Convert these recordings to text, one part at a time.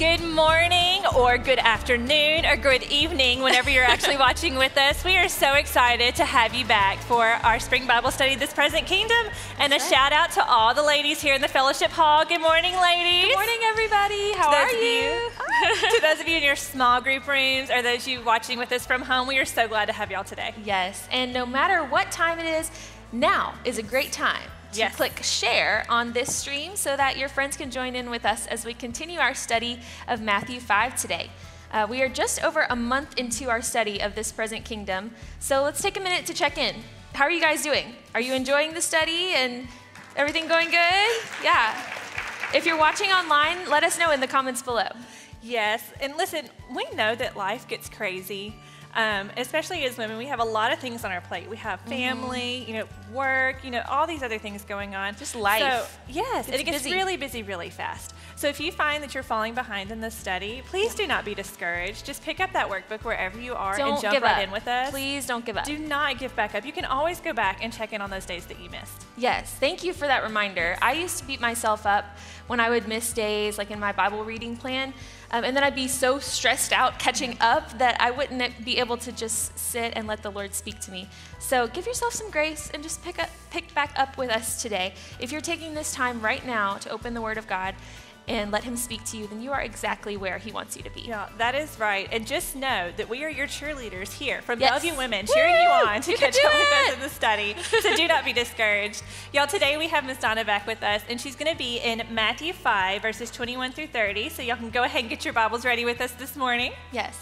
Good morning, or good afternoon, or good evening, whenever you're actually watching with us. We are so excited to have you back for our spring Bible study, This Present Kingdom. And a right. shout out to all the ladies here in the fellowship hall. Good morning, ladies. Good morning, everybody. How are of you? to those of you in your small group rooms, or those of you watching with us from home, we are so glad to have y'all today. Yes, and no matter what time it is, now is a great time to Yes. click share on this stream so that your friends can join in with us as we continue our study of Matthew 5 today. Uh, we are just over a month into our study of this present kingdom, so let's take a minute to check in. How are you guys doing? Are you enjoying the study and everything going good? Yeah. If you're watching online, let us know in the comments below. Yes, and listen, we know that life gets crazy. Um, especially as women, we have a lot of things on our plate. We have family, you know, work, you know, all these other things going on. Just life. So, yes, and It's it gets busy. really busy really fast. So if you find that you're falling behind in this study, please do not be discouraged. Just pick up that workbook wherever you are Don't and jump right up. in with us. Please don't give up. Do not give back up. You can always go back and check in on those days that you missed. Yes, thank you for that reminder. I used to beat myself up when I would miss days, like in my Bible reading plan, um, and then I'd be so stressed out catching up that I wouldn't be able to just sit and let the Lord speak to me. So give yourself some grace and just pick up, pick back up with us today. If you're taking this time right now to open the Word of God and let Him speak to you, then you are exactly where He wants you to be. Yeah, that is right. And just know that we are your cheerleaders here from Yes. Bellevue Women, cheering you on to You catch up with us in the study. So do not be discouraged. Y'all, today we have Miss Donna back with us, and she's going to be in Matthew 5, verses 21 through 30. So y'all can go ahead and get your Bibles ready with us this morning. Yes.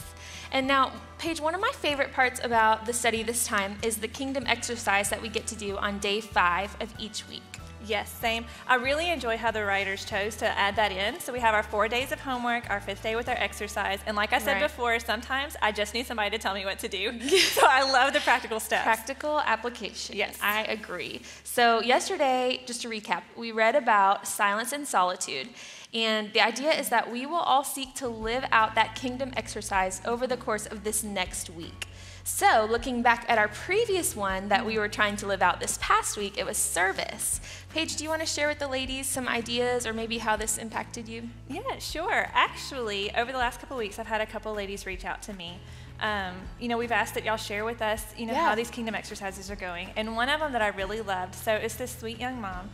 And now, Paige, one of my favorite parts about the study this time is the kingdom exercise that we get to do on day five of each week. Yes, same. I really enjoy how the writers chose to add that in. So we have our four days of homework, our fifth day with our exercise. And like I said Right. before, sometimes I just need somebody to tell me what to do. so I love the practical steps. Practical application. Yes. I agree. So, yesterday, just to recap, we read about silence and solitude. And the idea is that we will all seek to live out that kingdom exercise over the course of this next week. So, looking back at our previous one that we were trying to live out this past week, it was service. Paige, do you want to share with the ladies some ideas or maybe how this impacted you? Yeah, sure. Actually, over the last couple of weeks, I've had a couple ladies reach out to me. Um, you know, we've asked that y'all share with us, you know, Yeah. how these kingdom exercises are going. And one of them that I really loved, so it's this sweet young mom,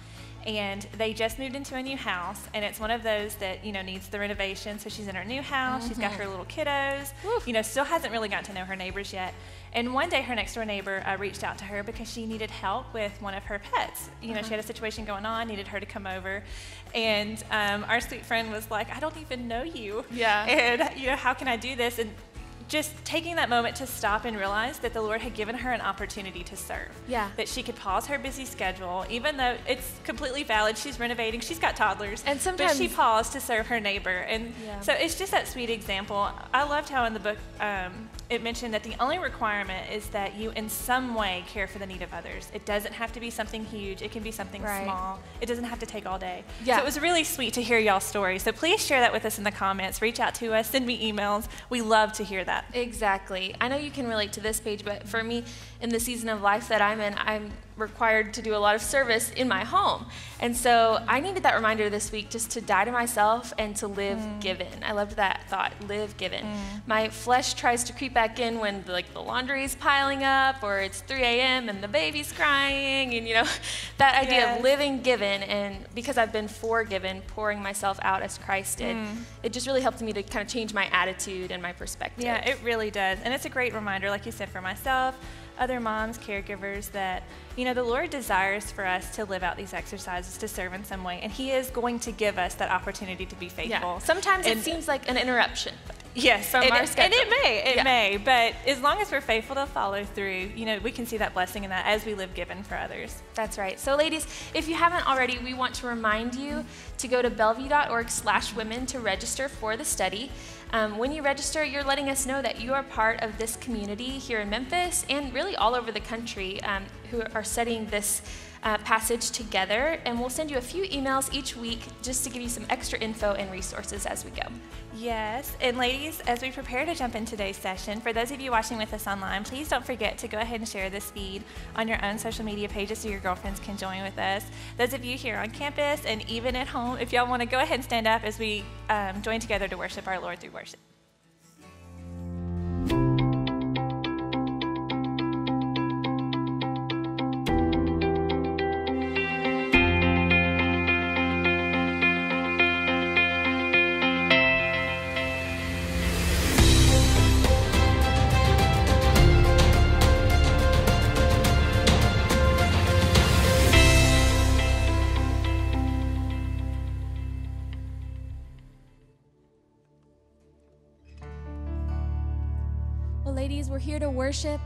and they just moved into a new house, and it's one of those that, you know, needs the renovation. So she's in her new house, she's got her little kiddos, Woo. you know, still hasn't really gotten to know her neighbors yet. And one day, her next door neighbor uh, reached out to her because she needed help with one of her pets. You know, she had a situation going on, needed her to come over. And um, our sweet friend was like, I don't even know you. Yeah. And, you know, how can I do this? And just taking that moment to stop and realize that the Lord had given her an opportunity to serve. Yeah. That she could pause her busy schedule, even though it's completely valid. She's renovating, she's got toddlers. And But she paused to serve her neighbor. And Yeah. so it's just that sweet example. I loved how in the book um, it mentioned that the only requirement is that you, in some way, care for the need of others. It doesn't have to be something huge, it can be something Right. small. It doesn't have to take all day. Yeah. So it was really sweet to hear y'all's story. So please share that with us in the comments. Reach out to us, send me emails. We love to hear that. Exactly. I know you can relate to this Paige, but for me, in the season of life that I'm in, I'm required to do a lot of service in my home. And so I needed that reminder this week just to die to myself and to live mm. given. I loved that thought, live given. Mm. My flesh tries to creep back in when like the laundry is piling up or it's 3 a.m. and the baby's crying and you know that idea Yes. of living given and because I've been forgiven, pouring myself out as Christ did, mm. it just really helped me to kind of change my attitude and my perspective. Yeah, it really does. And it's a great reminder, like you said, for myself, other moms, caregivers, that, you know, the Lord desires for us to live out these exercises, to serve in some way. And He is going to give us that opportunity to be faithful. Yeah. Sometimes And- it seems like an interruption. Yes, from and, our it- and it may, it Yeah. may, but as long as we're faithful to follow through, you know, we can see that blessing in that as we live given for others. That's right. So, ladies, if you haven't already, we want to remind you to go to bellevue.org/women to register for the study. Um, when you register, you're letting us know that you are part of this community here in Memphis and really all over the country um, who are studying this uh, passage together, and we'll send you a few emails each week just to give you some extra info and resources as we go. Yes, and ladies, as we prepare to jump in today's session, for those of you watching with us online, please don't forget to go ahead and share this feed on your own social media pages so your girlfriends can join with us. Those of you here on campus and even at home, if y'all want to go ahead and stand up as we um, join together to worship our Lord through worship. Worship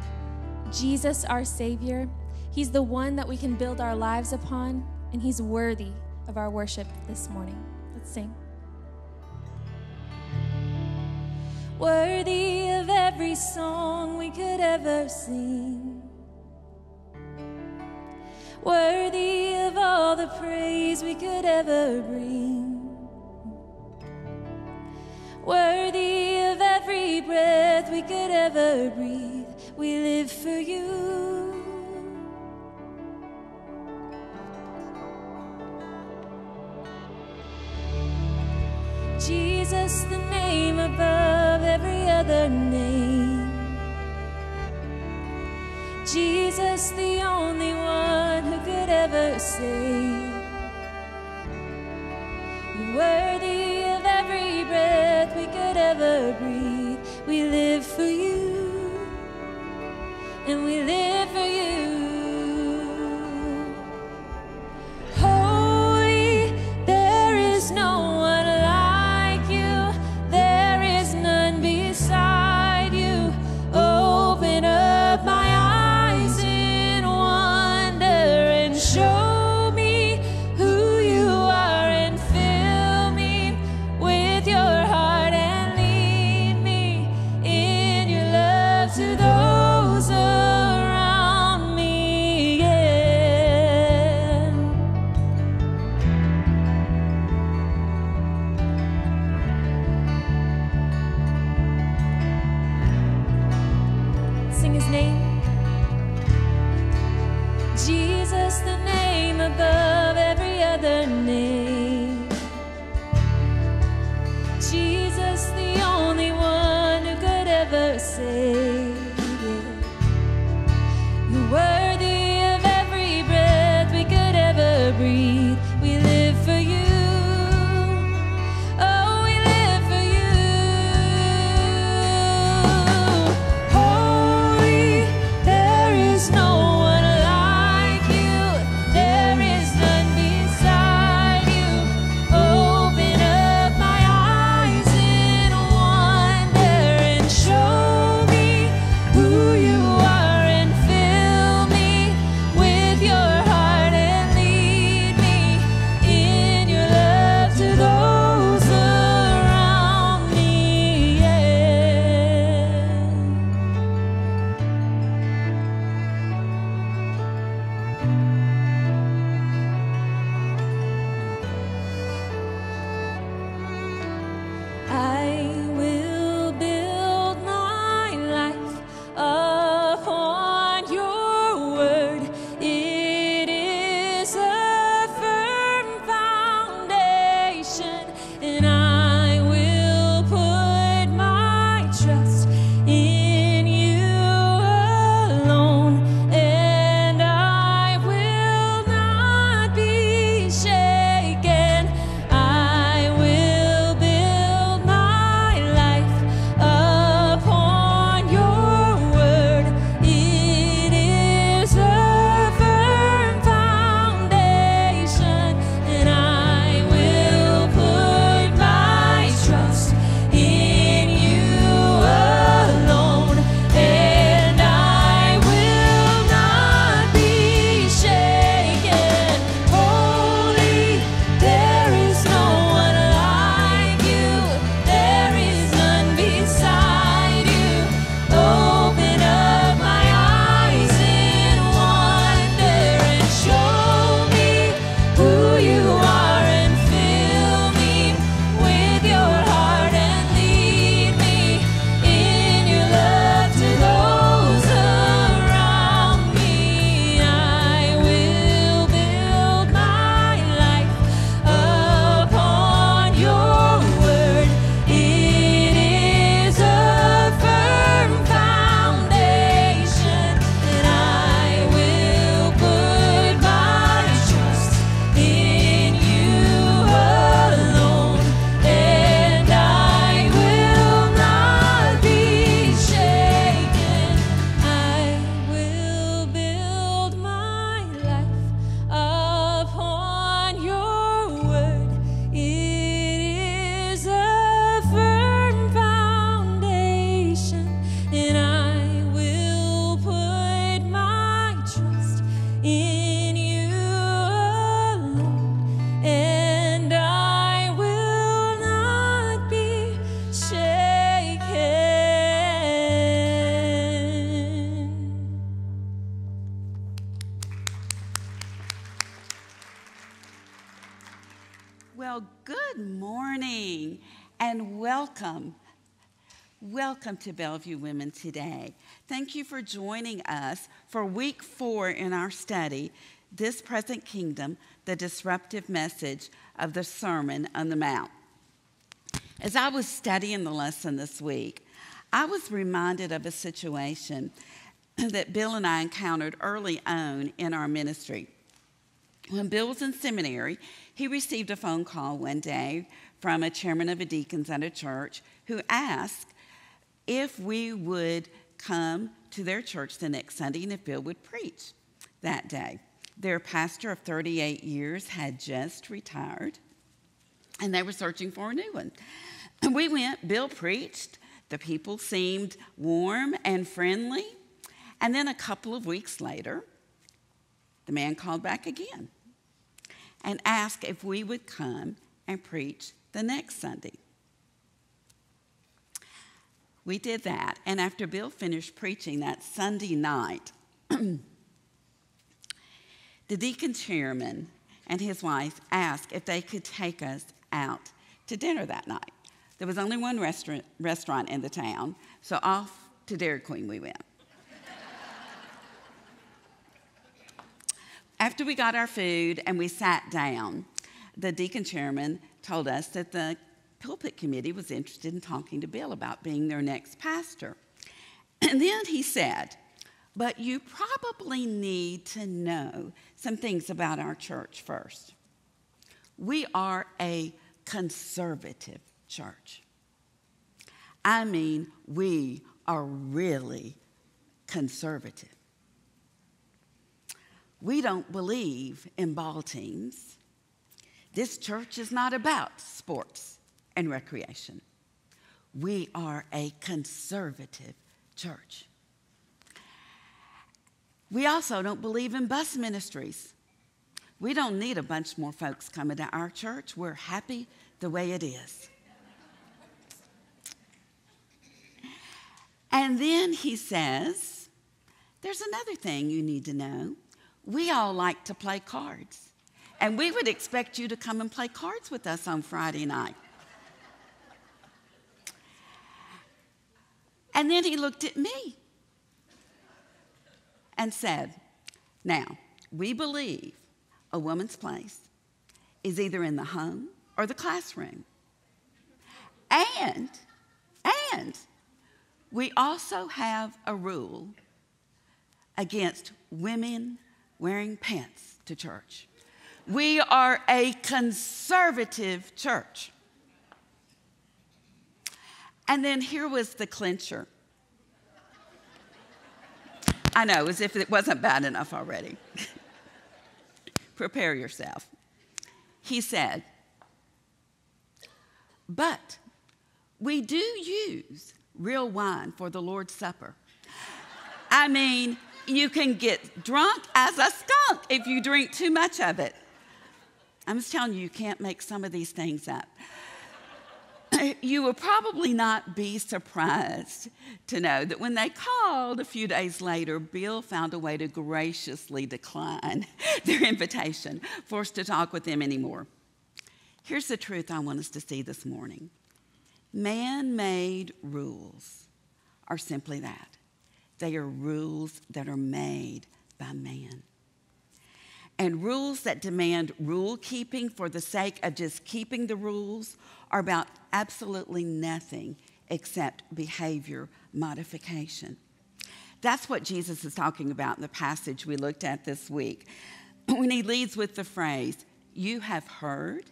Jesus, our Savior. He's the one that we can build our lives upon, and He's worthy of our worship this morning. Let's sing. Worthy of every song we could ever sing. Worthy of all the praise we could ever bring worthy of every breath we could ever breathe. We live for you. Jesus, the name above every other name. Jesus, the only one who could ever save. Worthy of every breath we could ever breathe. We live for you, and we live for you. me Welcome to Bellevue Women today. Thank you for joining us for week four in our study, This Present Kingdom, the disruptive message of the Sermon on the Mount. As I was studying the lesson this week, I was reminded of a situation that Bill and I encountered early on in our ministry. When Bill was in seminary, he received a phone call one day from a chairman of a deacons at a church who asked if we would come to their church the next Sunday and if Bill would preach that day. Their pastor of 38 years had just retired and they were searching for a new one. And we went, Bill preached, the people seemed warm and friendly. And then a couple of weeks later, the man called back again and asked if we would come and preach the next Sunday. We did that, and after Bill finished preaching that Sunday night, the deacon chairman and his wife asked if they could take us out to dinner that night. There was only one restaurant, restaurant in the town, so off to Dairy Queen we went. After we got our food and we sat down, the deacon chairman told us that the pulpit committee was interested in talking to Bill about being their next pastor. And then he said, But you probably need to know some things about our church first. We are a conservative church. I mean, we are really conservative. We don't believe in ball teams. This church is not about sports and recreation. We are a conservative church. We also don't believe in bus ministries. We don't need a bunch more folks coming to our church. We're happy the way it is. And then he says, There's another thing you need to know. We all like to play cards, and we would expect you to come and play cards with us on Friday night. And then he looked at me and said, Now, we believe a woman's place is either in the home or the classroom. And, and we also have a rule against women wearing pants to church. We are a conservative church. And then here was the clincher. I know, as if it wasn't bad enough already. Prepare yourself. He said, But we do use real wine for the Lord's Supper. I mean, you can get drunk as a skunk if you drink too much of it. I'm just telling you, you can't make some of these things up. You will probably not be surprised to know that when they called a few days later, Bill found a way to graciously decline their invitation for us to talk with them anymore. Here's the truth I want us to see this morning man made rules are simply that they are rules that are made by man. And rules that demand rule keeping for the sake of just keeping the rules are about absolutely nothing except behavior modification. That's what Jesus is talking about in the passage we looked at this week when he leads with the phrase, You have heard,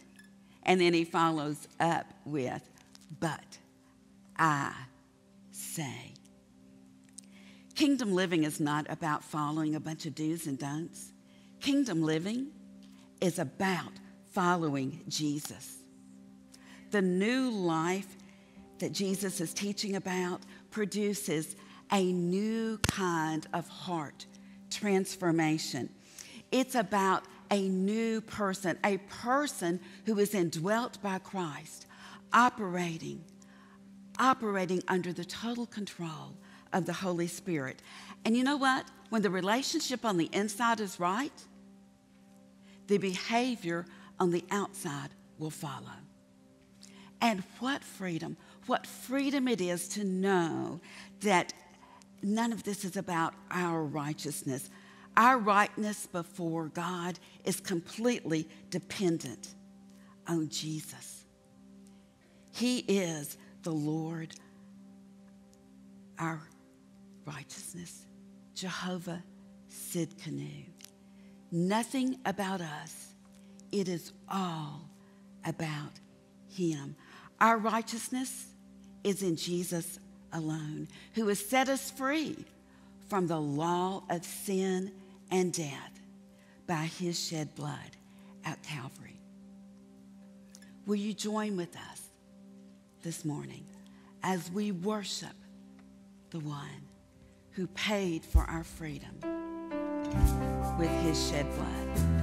and then he follows up with, But I say. Kingdom living is not about following a bunch of do's and don'ts. Kingdom living is about following Jesus. The new life that Jesus is teaching about produces a new kind of heart transformation. It's about a new person, a person who is indwelt by Christ, operating, operating under the total control of the Holy Spirit. And you know what? When the relationship on the inside is right, the behavior on the outside will follow. And what freedom, what freedom it is to know that none of this is about our righteousness. Our rightness before God is completely dependent on Jesus. He is the Lord, our righteousness, Jehovah Tsidkenu. Nothing about us, it is all about Him. Our righteousness is in Jesus alone, who has set us free from the law of sin and death by his shed blood at Calvary. Will you join with us this morning as we worship the one who paid for our freedom with his shed blood?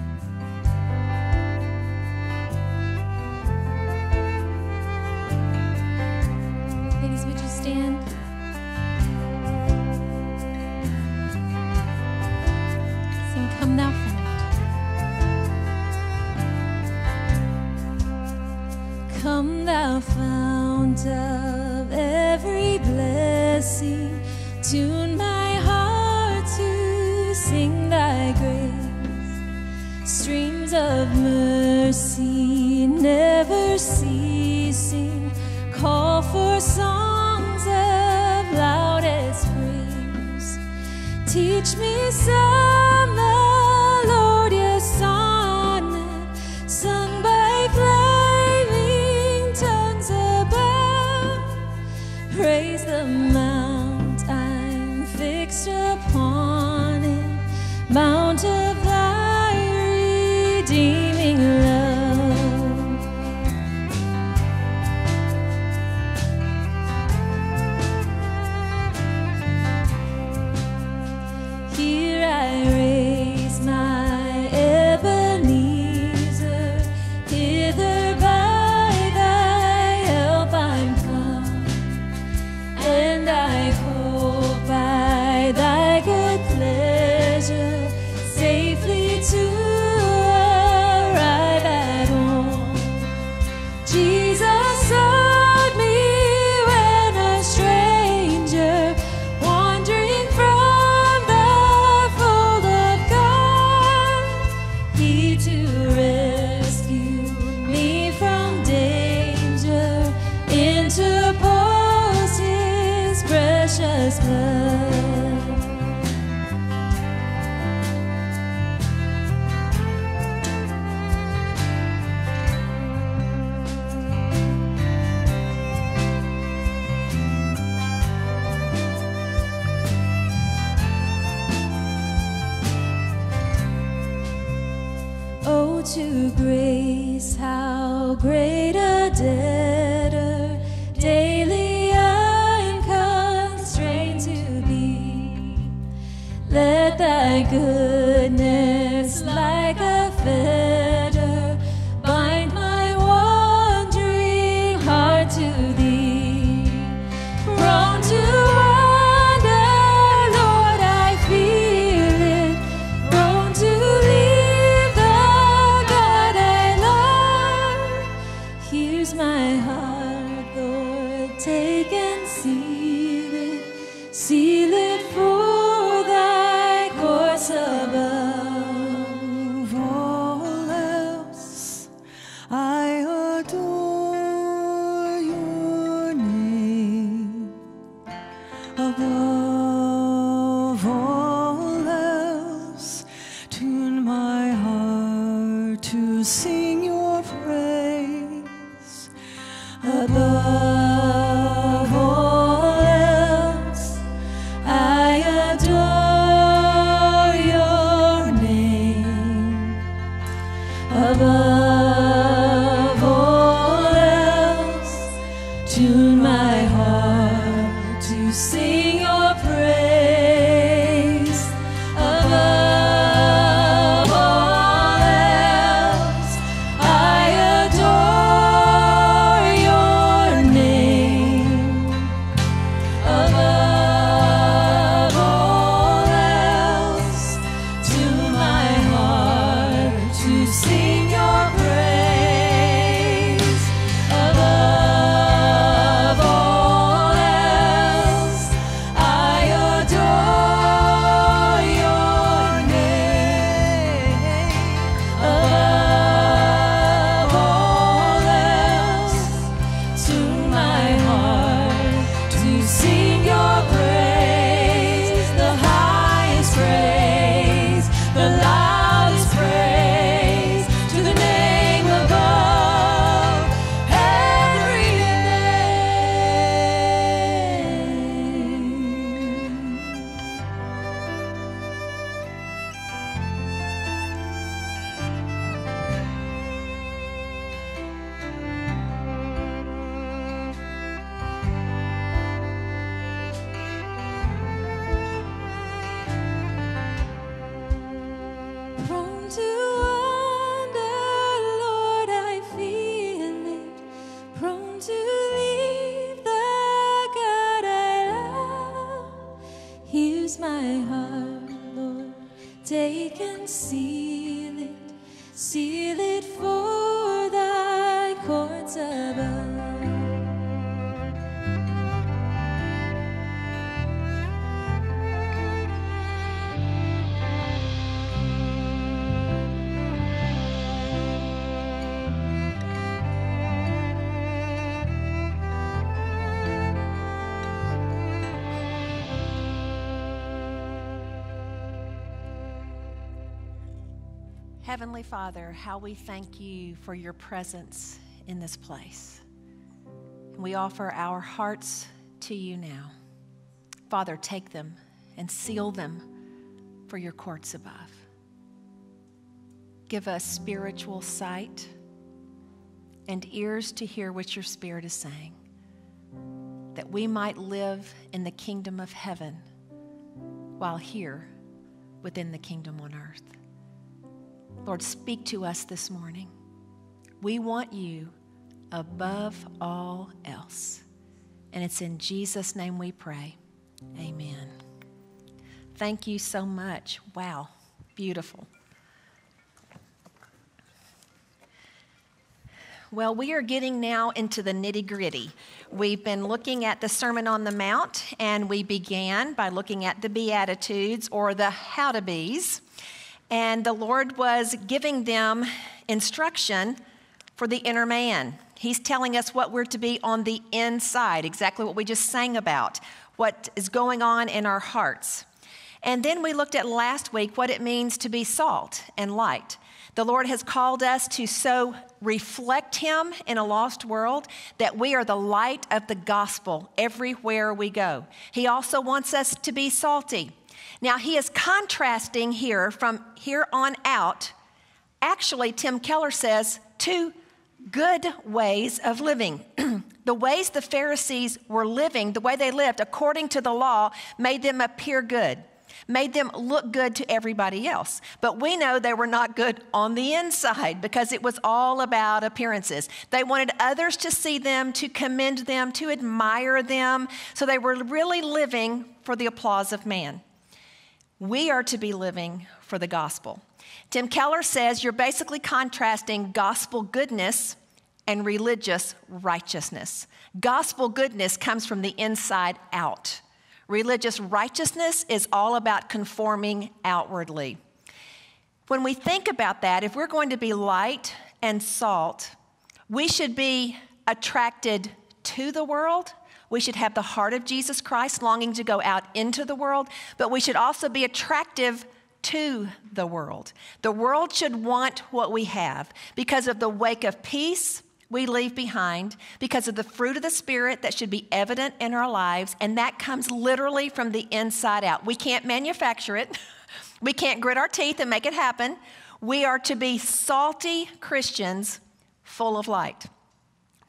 so adore. Heavenly Father, how we thank you for your presence in this place. We offer our hearts to you now. Father, take them and seal them for your courts above. Give us spiritual sight and ears to hear what your Spirit is saying, that we might live in the kingdom of heaven while here within the kingdom on earth. Lord, speak to us this morning. We want you above all else. And it's in Jesus' name we pray. Amen. Thank you so much. Wow, beautiful. Well, we are getting now into the nitty gritty. We've been looking at the Sermon on the Mount, and we began by looking at the Beatitudes or the how to be's. And the Lord was giving them instruction for the inner man. He's telling us what we're to be on the inside, exactly what we just sang about, what is going on in our hearts. And then we looked at last week what it means to be salt and light. The Lord has called us to so reflect Him in a lost world that we are the light of the gospel everywhere we go. He also wants us to be salty. Now, he is contrasting here from here on out. Actually, Tim Keller says two good ways of living. the ways the Pharisees were living, the way they lived according to the law, made them appear good, made them look good to everybody else. But we know they were not good on the inside because it was all about appearances. They wanted others to see them, to commend them, to admire them. So they were really living for the applause of man. We are to be living for the gospel. Tim Keller says you're basically contrasting gospel goodness and religious righteousness. Gospel goodness comes from the inside out. Religious righteousness is all about conforming outwardly. When we think about that, if we're going to be light and salt, we should be attracted to the world. We should have the heart of Jesus Christ, longing to go out into the world, but we should also be attractive to the world. The world should want what we have because of the wake of peace we leave behind, because of the fruit of the Spirit that should be evident in our lives, and that comes literally from the inside out. We can't manufacture it, we can't grit our teeth and make it happen. We are to be salty Christians full of light.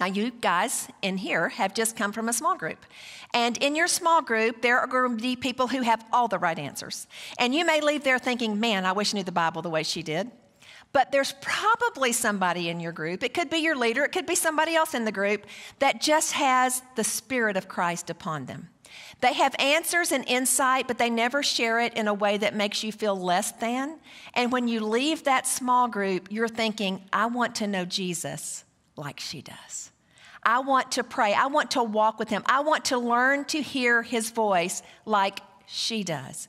Now, you guys in here have just come from a small group. And in your small group, there are going to be people who have all the right answers. And you may leave there thinking, man, I wish I knew the Bible the way she did. But there's probably somebody in your group, it could be your leader, it could be somebody else in the group, that just has the Spirit of Christ upon them. They have answers and insight, but they never share it in a way that makes you feel less than. And when you leave that small group, you're thinking, I want to know Jesus like she does. I want to pray. I want to walk with him. I want to learn to hear his voice like she does.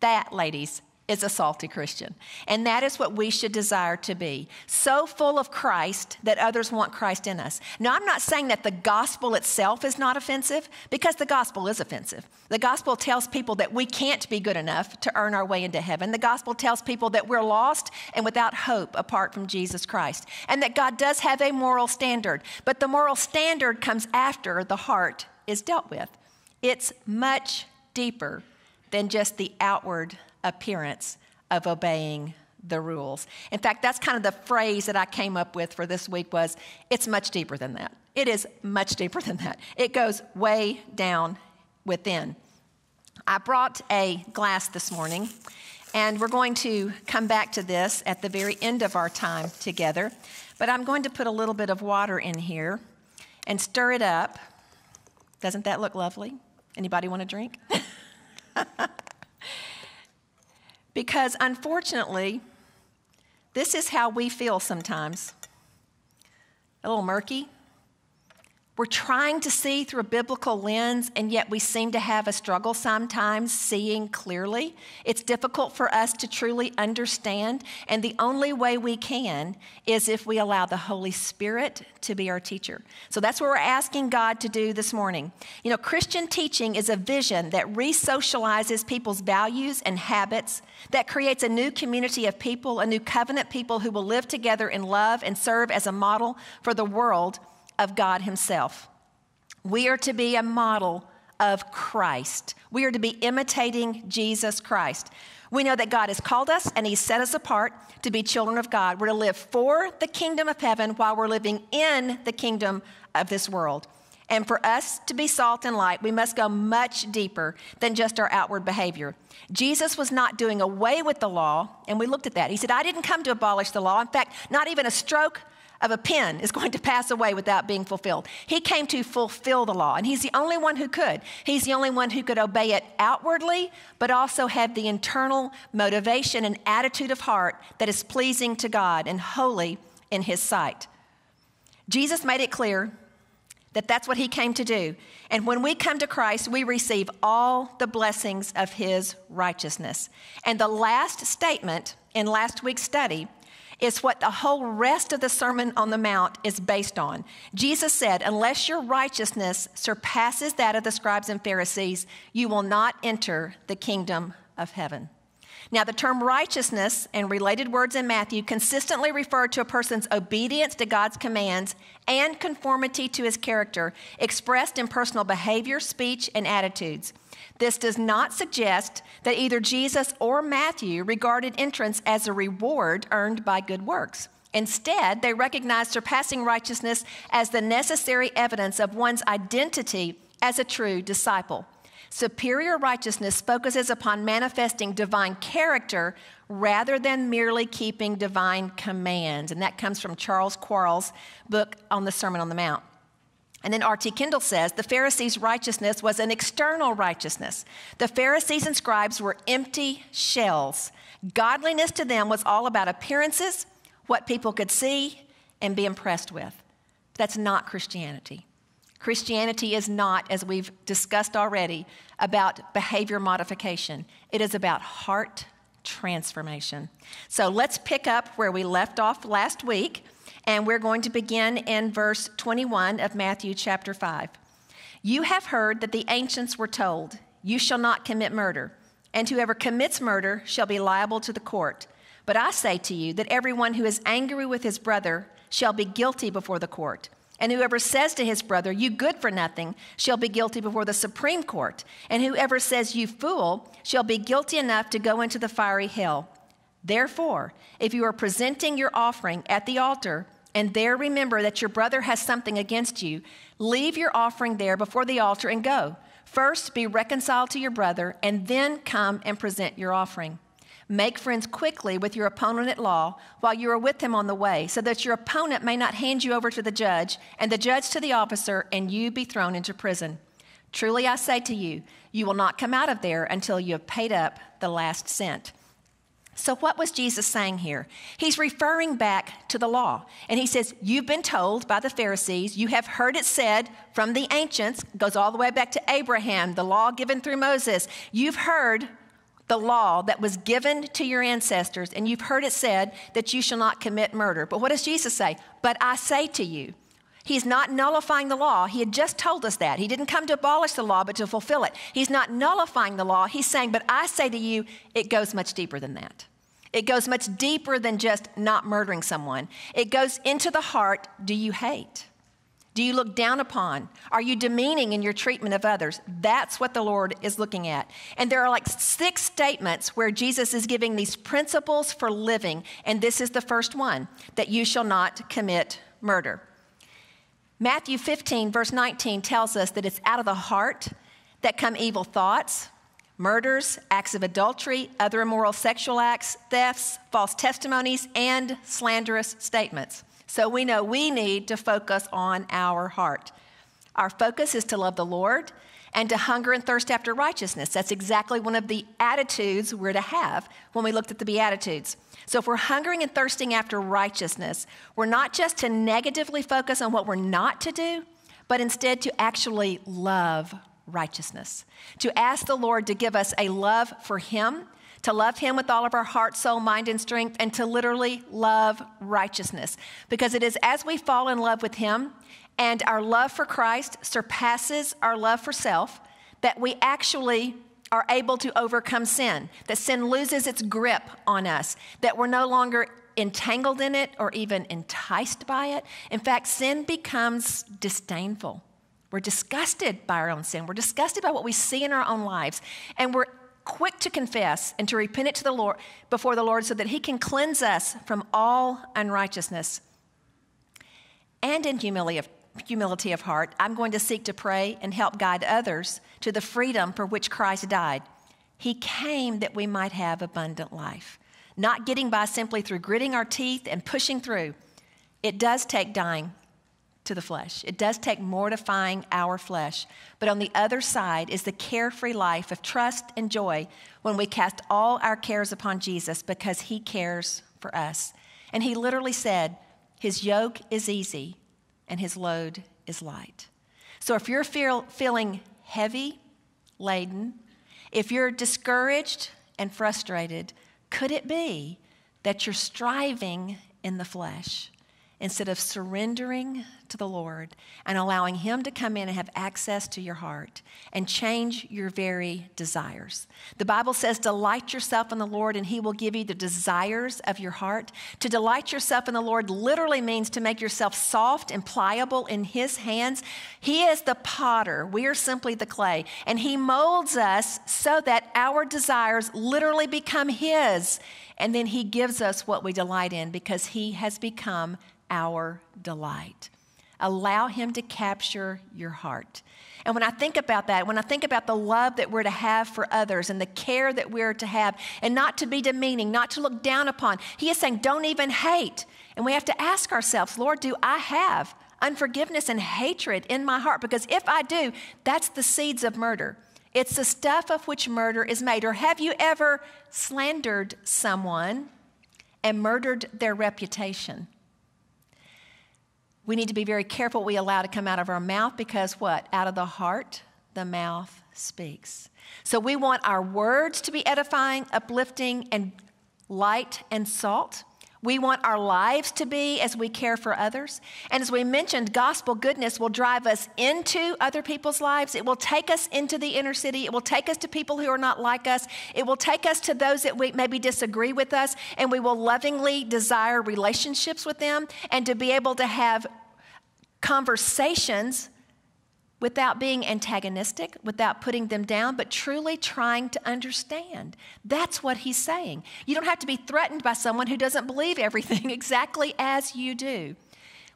That, ladies, is a salty Christian. And that is what we should desire to be. So full of Christ that others want Christ in us. Now, I'm not saying that the gospel itself is not offensive, because the gospel is offensive. The gospel tells people that we can't be good enough to earn our way into heaven. The gospel tells people that we're lost and without hope apart from Jesus Christ. And that God does have a moral standard, but the moral standard comes after the heart is dealt with. It's much deeper than just the outward appearance of obeying the rules. In fact, that's kind of the phrase that I came up with for this week was it's much deeper than that. It is much deeper than that. It goes way down within. I brought a glass this morning, and we're going to come back to this at the very end of our time together. But I'm going to put a little bit of water in here and stir it up. Doesn't that look lovely? Anybody want a drink? Because unfortunately, this is how we feel sometimes a little murky. We're trying to see through a biblical lens, and yet we seem to have a struggle sometimes seeing clearly. It's difficult for us to truly understand, and the only way we can is if we allow the Holy Spirit to be our teacher. So that's what we're asking God to do this morning. You know, Christian teaching is a vision that re socializes people's values and habits, that creates a new community of people, a new covenant people who will live together in love and serve as a model for the world of God Himself. We are to be a model of Christ. We are to be imitating Jesus Christ. We know that God has called us and He's set us apart to be children of God. We're to live for the kingdom of heaven while we're living in the kingdom of this world. And for us to be salt and light, we must go much deeper than just our outward behavior. Jesus was not doing away with the law, and we looked at that. He said, I didn't come to abolish the law. In fact, not even a stroke of a pen is going to pass away without being fulfilled. He came to fulfill the law, and He's the only one who could. He's the only one who could obey it outwardly, but also have the internal motivation and attitude of heart that is pleasing to God and holy in His sight. Jesus made it clear that that's what He came to do. And when we come to Christ, we receive all the blessings of His righteousness. And the last statement in last week's study is what the whole rest of the Sermon on the Mount is based on. Jesus said, Unless your righteousness surpasses that of the scribes and Pharisees, you will not enter the kingdom of heaven. Now, the term righteousness and related words in Matthew consistently refer to a person's obedience to God's commands and conformity to his character, expressed in personal behavior, speech, and attitudes. This does not suggest that either Jesus or Matthew regarded entrance as a reward earned by good works. Instead, they recognized surpassing righteousness as the necessary evidence of one's identity as a true disciple. Superior righteousness focuses upon manifesting divine character rather than merely keeping divine commands. And that comes from Charles Quarles' book on the Sermon on the Mount. And then R.T. Kendall says the Pharisees' righteousness was an external righteousness. The Pharisees and scribes were empty shells. Godliness to them was all about appearances, what people could see and be impressed with. That's not Christianity. Christianity is not, as we've discussed already, about behavior modification. It is about heart transformation. So let's pick up where we left off last week. And we're going to begin in verse 21 of Matthew chapter 5. You have heard that the ancients were told, You shall not commit murder, and whoever commits murder shall be liable to the court. But I say to you that everyone who is angry with his brother shall be guilty before the court. And whoever says to his brother, You good for nothing, shall be guilty before the Supreme Court. And whoever says, You fool, shall be guilty enough to go into the fiery hell. Therefore, if you are presenting your offering at the altar, and there remember that your brother has something against you, leave your offering there before the altar and go. First, be reconciled to your brother, and then come and present your offering. Make friends quickly with your opponent at law while you are with him on the way, so that your opponent may not hand you over to the judge, and the judge to the officer, and you be thrown into prison. Truly I say to you, you will not come out of there until you have paid up the last cent. So, what was Jesus saying here? He's referring back to the law. And he says, You've been told by the Pharisees, you have heard it said from the ancients, goes all the way back to Abraham, the law given through Moses. You've heard the law that was given to your ancestors, and you've heard it said that you shall not commit murder. But what does Jesus say? But I say to you, He's not nullifying the law. He had just told us that. He didn't come to abolish the law, but to fulfill it. He's not nullifying the law. He's saying, but I say to you, it goes much deeper than that. It goes much deeper than just not murdering someone. It goes into the heart do you hate? Do you look down upon? Are you demeaning in your treatment of others? That's what the Lord is looking at. And there are like six statements where Jesus is giving these principles for living. And this is the first one that you shall not commit murder. Matthew 15, verse 19, tells us that it's out of the heart that come evil thoughts, murders, acts of adultery, other immoral sexual acts, thefts, false testimonies, and slanderous statements. So we know we need to focus on our heart. Our focus is to love the Lord and to hunger and thirst after righteousness. That's exactly one of the attitudes we're to have when we looked at the Beatitudes. So, if we're hungering and thirsting after righteousness, we're not just to negatively focus on what we're not to do, but instead to actually love righteousness. To ask the Lord to give us a love for Him, to love Him with all of our heart, soul, mind, and strength, and to literally love righteousness. Because it is as we fall in love with Him and our love for Christ surpasses our love for self that we actually are able to overcome sin, that sin loses its grip on us, that we're no longer entangled in it or even enticed by it. In fact, sin becomes disdainful. We're disgusted by our own sin. We're disgusted by what we see in our own lives. And we're quick to confess and to repent it to the Lord before the Lord so that He can cleanse us from all unrighteousness. And in humility of, humility of heart, I'm going to seek to pray and help guide others to the freedom for which Christ died. He came that we might have abundant life, not getting by simply through gritting our teeth and pushing through. It does take dying to the flesh. It does take mortifying our flesh. But on the other side is the carefree life of trust and joy when we cast all our cares upon Jesus because he cares for us. And he literally said, His yoke is easy and his load is light. So if you're feel, feeling heavy, laden, if you're discouraged and frustrated, could it be that you're striving in the flesh instead of surrendering to the Lord and allowing Him to come in and have access to your heart and change your very desires. The Bible says, Delight yourself in the Lord, and He will give you the desires of your heart. To delight yourself in the Lord literally means to make yourself soft and pliable in His hands. He is the potter, we are simply the clay, and He molds us so that our desires literally become His. And then He gives us what we delight in because He has become our delight. Allow Him to capture your heart. And when I think about that, when I think about the love that we're to have for others and the care that we're to have, and not to be demeaning, not to look down upon, He is saying, don't even hate. And we have to ask ourselves, Lord, do I have unforgiveness and hatred in my heart? Because if I do, that's the seeds of murder. It's the stuff of which murder is made. Or have you ever slandered someone and murdered their reputation? We need to be very careful what we allow to come out of our mouth because what? Out of the heart, the mouth speaks. So we want our words to be edifying, uplifting, and light and salt. We want our lives to be as we care for others. And as we mentioned, gospel goodness will drive us into other people's lives. It will take us into the inner city. It will take us to people who are not like us. It will take us to those that we maybe disagree with us, and we will lovingly desire relationships with them and to be able to have conversations without being antagonistic, without putting them down, but truly trying to understand. That's what he's saying. You don't have to be threatened by someone who doesn't believe everything exactly as you do.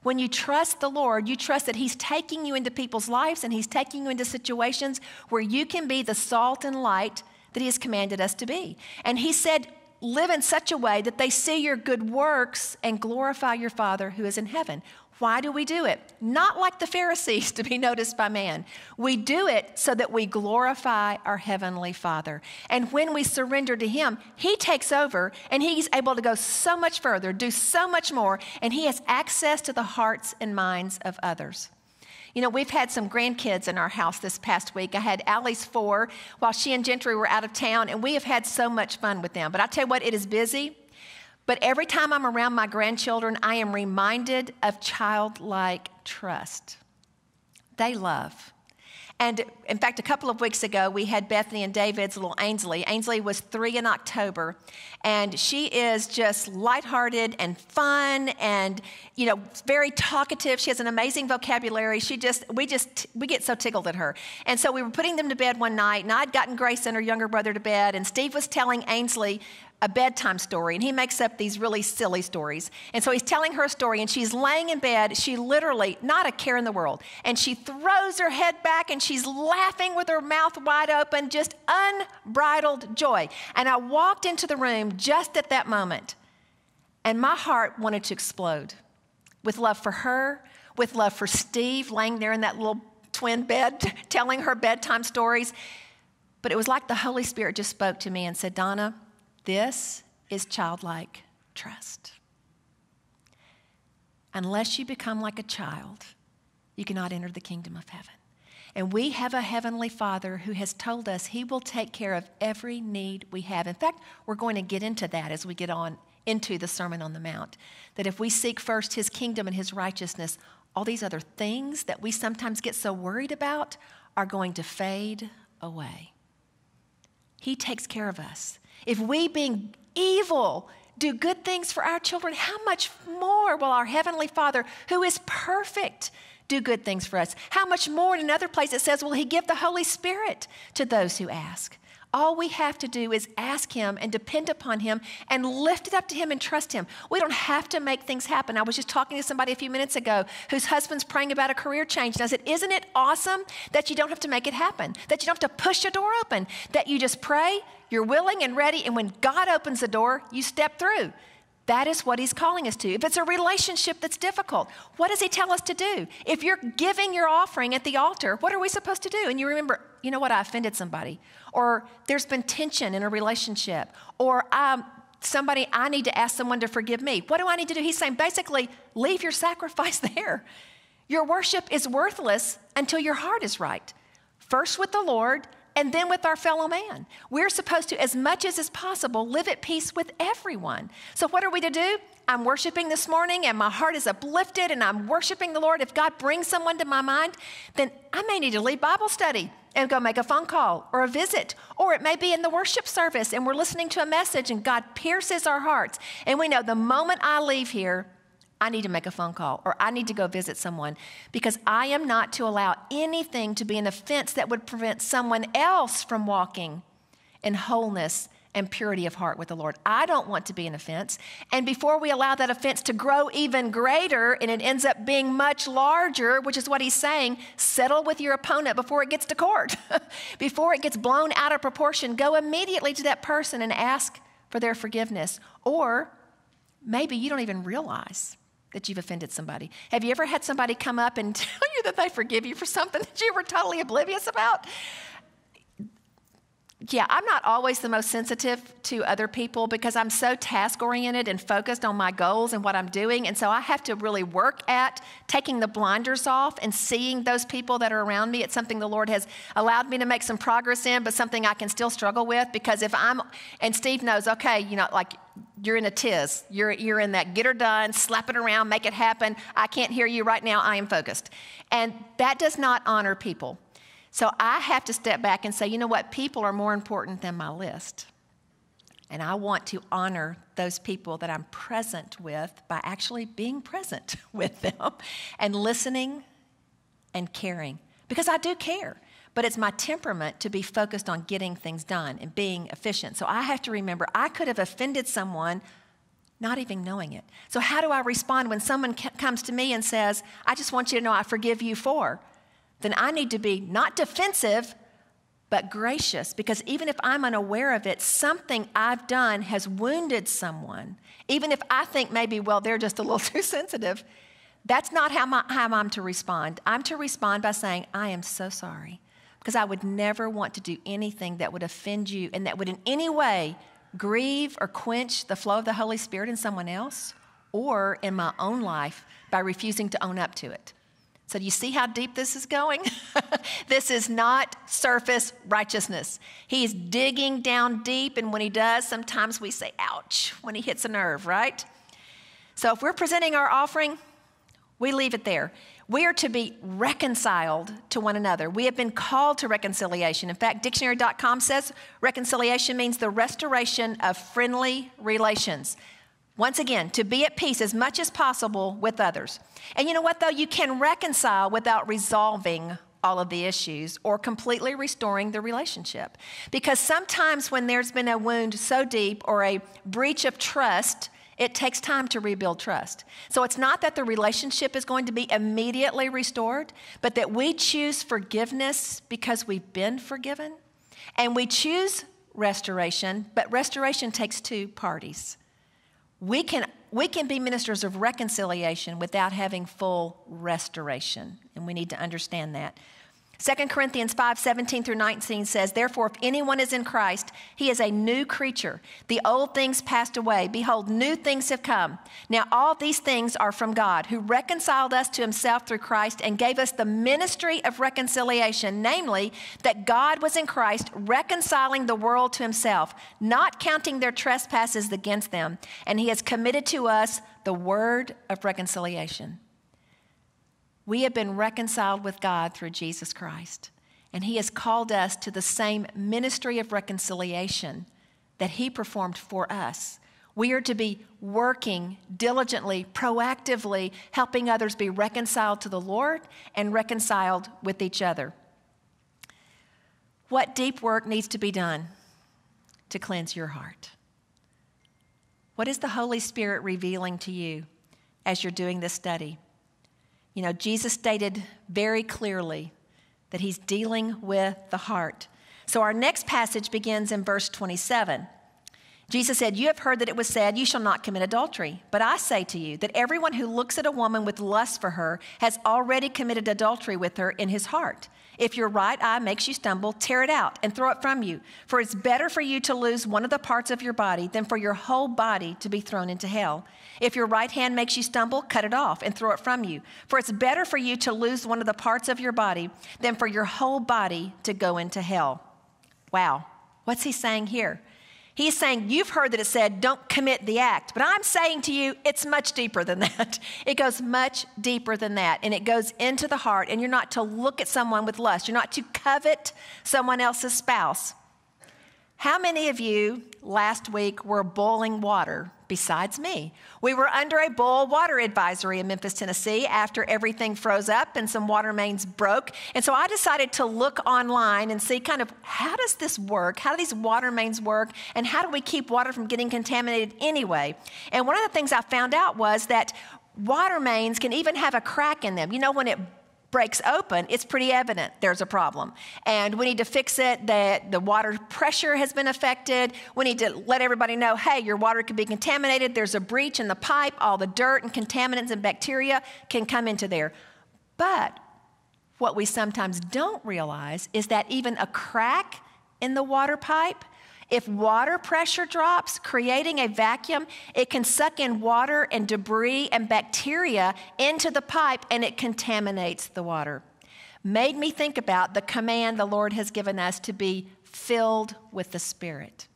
When you trust the Lord, you trust that He's taking you into people's lives and He's taking you into situations where you can be the salt and light that He has commanded us to be. And He said, Live in such a way that they see your good works and glorify your Father who is in heaven. Why do we do it? Not like the Pharisees to be noticed by man. We do it so that we glorify our Heavenly Father. And when we surrender to Him, He takes over and He's able to go so much further, do so much more, and He has access to the hearts and minds of others. You know, we've had some grandkids in our house this past week. I had Allie's four while she and Gentry were out of town, and we have had so much fun with them. But I tell you what, it is busy. But every time I'm around my grandchildren, I am reminded of childlike trust. They love. And in fact, a couple of weeks ago, we had Bethany and David's little Ainsley. Ainsley was three in October, and she is just lighthearted and fun and, you know, very talkative. She has an amazing vocabulary. She just, we just, we get so tickled at her. And so we were putting them to bed one night, and I'd gotten Grace and her younger brother to bed, and Steve was telling Ainsley a bedtime story, and he makes up these really silly stories. And so he's telling her a story, and she's laying in bed. She literally, not a care in the world, and she throws her head back and she's laughing with her mouth wide open, just unbridled joy. And I walked into the room just at that moment, and my heart wanted to explode with love for her, with love for Steve, laying there in that little twin bed, telling her bedtime stories. But it was like the Holy Spirit just spoke to me and said, Donna, this is childlike trust. Unless you become like a child, you cannot enter the kingdom of heaven. And we have a heavenly Father who has told us he will take care of every need we have. In fact, we're going to get into that as we get on into the Sermon on the Mount. That if we seek first his kingdom and his righteousness, all these other things that we sometimes get so worried about are going to fade away. He takes care of us. If we, being evil, do good things for our children, how much more will our Heavenly Father, who is perfect, do good things for us? How much more in another place it says, will He give the Holy Spirit to those who ask? All we have to do is ask Him and depend upon Him and lift it up to Him and trust Him. We don't have to make things happen. I was just talking to somebody a few minutes ago whose husband's praying about a career change. And I said, Isn't it awesome that you don't have to make it happen? That you don't have to push a door open? That you just pray, you're willing and ready, and when God opens the door, you step through. That is what he's calling us to. If it's a relationship that's difficult, what does he tell us to do? If you're giving your offering at the altar, what are we supposed to do? And you remember, you know what, I offended somebody, or there's been tension in a relationship, or um, somebody, I need to ask someone to forgive me. What do I need to do? He's saying basically, leave your sacrifice there. Your worship is worthless until your heart is right. First with the Lord, and then with our fellow man. We're supposed to, as much as is possible, live at peace with everyone. So, what are we to do? I'm worshiping this morning and my heart is uplifted and I'm worshiping the Lord. If God brings someone to my mind, then I may need to leave Bible study and go make a phone call or a visit. Or it may be in the worship service and we're listening to a message and God pierces our hearts. And we know the moment I leave here, I need to make a phone call or I need to go visit someone because I am not to allow anything to be an offense that would prevent someone else from walking in wholeness and purity of heart with the Lord. I don't want to be an offense. And before we allow that offense to grow even greater and it ends up being much larger, which is what he's saying, settle with your opponent before it gets to court. before it gets blown out of proportion, go immediately to that person and ask for their forgiveness. Or maybe you don't even realize that you've offended somebody? Have you ever had somebody come up and tell you that they forgive you for something that you were totally oblivious about? Yeah, I'm not always the most sensitive to other people because I'm so task oriented and focused on my goals and what I'm doing. And so I have to really work at taking the blinders off and seeing those people that are around me. It's something the Lord has allowed me to make some progress in, but something I can still struggle with because if I'm, and Steve knows, okay, you know, like you're in a tiz, you're, you're in that get her done, slap it around, make it happen. I can't hear you right now, I am focused. And that does not honor people. So I have to step back and say, you know what? People are more important than my list. And I want to honor those people that I'm present with by actually being present with them and listening and caring. Because I do care, but it's my temperament to be focused on getting things done and being efficient. So I have to remember I could have offended someone not even knowing it. So, how do I respond when someone comes to me and says, I just want you to know I forgive you for? Then I need to be not defensive, but gracious because even if I'm unaware of it, something I've done has wounded someone. Even if I think maybe, well, they're just a little too sensitive, that's not how, my, how I'm to respond. I'm to respond by saying, I am so sorry because I would never want to do anything that would offend you and that would in any way grieve or quench the flow of the Holy Spirit in someone else or in my own life by refusing to own up to it. So, you see how deep this is going? this is not surface righteousness. He's digging down deep, and when he does, sometimes we say, ouch, when he hits a nerve, right? So, if we're presenting our offering, we leave it there. We are to be reconciled to one another. We have been called to reconciliation. In fact, dictionary.com says reconciliation means the restoration of friendly relations. Once again, to be at peace as much as possible with others. And you know what, though? You can reconcile without resolving all of the issues or completely restoring the relationship. Because sometimes when there's been a wound so deep or a breach of trust, it takes time to rebuild trust. So it's not that the relationship is going to be immediately restored, but that we choose forgiveness because we've been forgiven. And we choose restoration, but restoration takes two parties. We can, we can be ministers of reconciliation without having full restoration, and we need to understand that. 2 Corinthians 5 17 through 19 says, Therefore, if anyone is in Christ, he is a new creature. The old things passed away. Behold, new things have come. Now, all these things are from God, who reconciled us to himself through Christ and gave us the ministry of reconciliation, namely, that God was in Christ reconciling the world to himself, not counting their trespasses against them. And he has committed to us the word of reconciliation. We have been reconciled with God through Jesus Christ, and He has called us to the same ministry of reconciliation that He performed for us. We are to be working diligently, proactively, helping others be reconciled to the Lord and reconciled with each other. What deep work needs to be done to cleanse your heart? What is the Holy Spirit revealing to you as you're doing this study? You know, Jesus stated very clearly that he's dealing with the heart. So our next passage begins in verse 27. Jesus said, You have heard that it was said, You shall not commit adultery. But I say to you that everyone who looks at a woman with lust for her has already committed adultery with her in his heart. If your right eye makes you stumble, tear it out and throw it from you. For it's better for you to lose one of the parts of your body than for your whole body to be thrown into hell. If your right hand makes you stumble, cut it off and throw it from you. For it's better for you to lose one of the parts of your body than for your whole body to go into hell. Wow. What's he saying here? He's saying, You've heard that it said, don't commit the act. But I'm saying to you, it's much deeper than that. It goes much deeper than that. And it goes into the heart. And you're not to look at someone with lust, you're not to covet someone else's spouse. How many of you last week were boiling water besides me? We were under a boil water advisory in Memphis, Tennessee after everything froze up and some water mains broke. And so I decided to look online and see kind of how does this work? How do these water mains work? And how do we keep water from getting contaminated anyway? And one of the things I found out was that water mains can even have a crack in them. You know, when it breaks open, it's pretty evident there's a problem. And we need to fix it, that the water pressure has been affected. We need to let everybody know hey, your water could be contaminated. There's a breach in the pipe. All the dirt and contaminants and bacteria can come into there. But what we sometimes don't realize is that even a crack in the water pipe if water pressure drops, creating a vacuum, it can suck in water and debris and bacteria into the pipe and it contaminates the water. Made me think about the command the Lord has given us to be filled with the Spirit.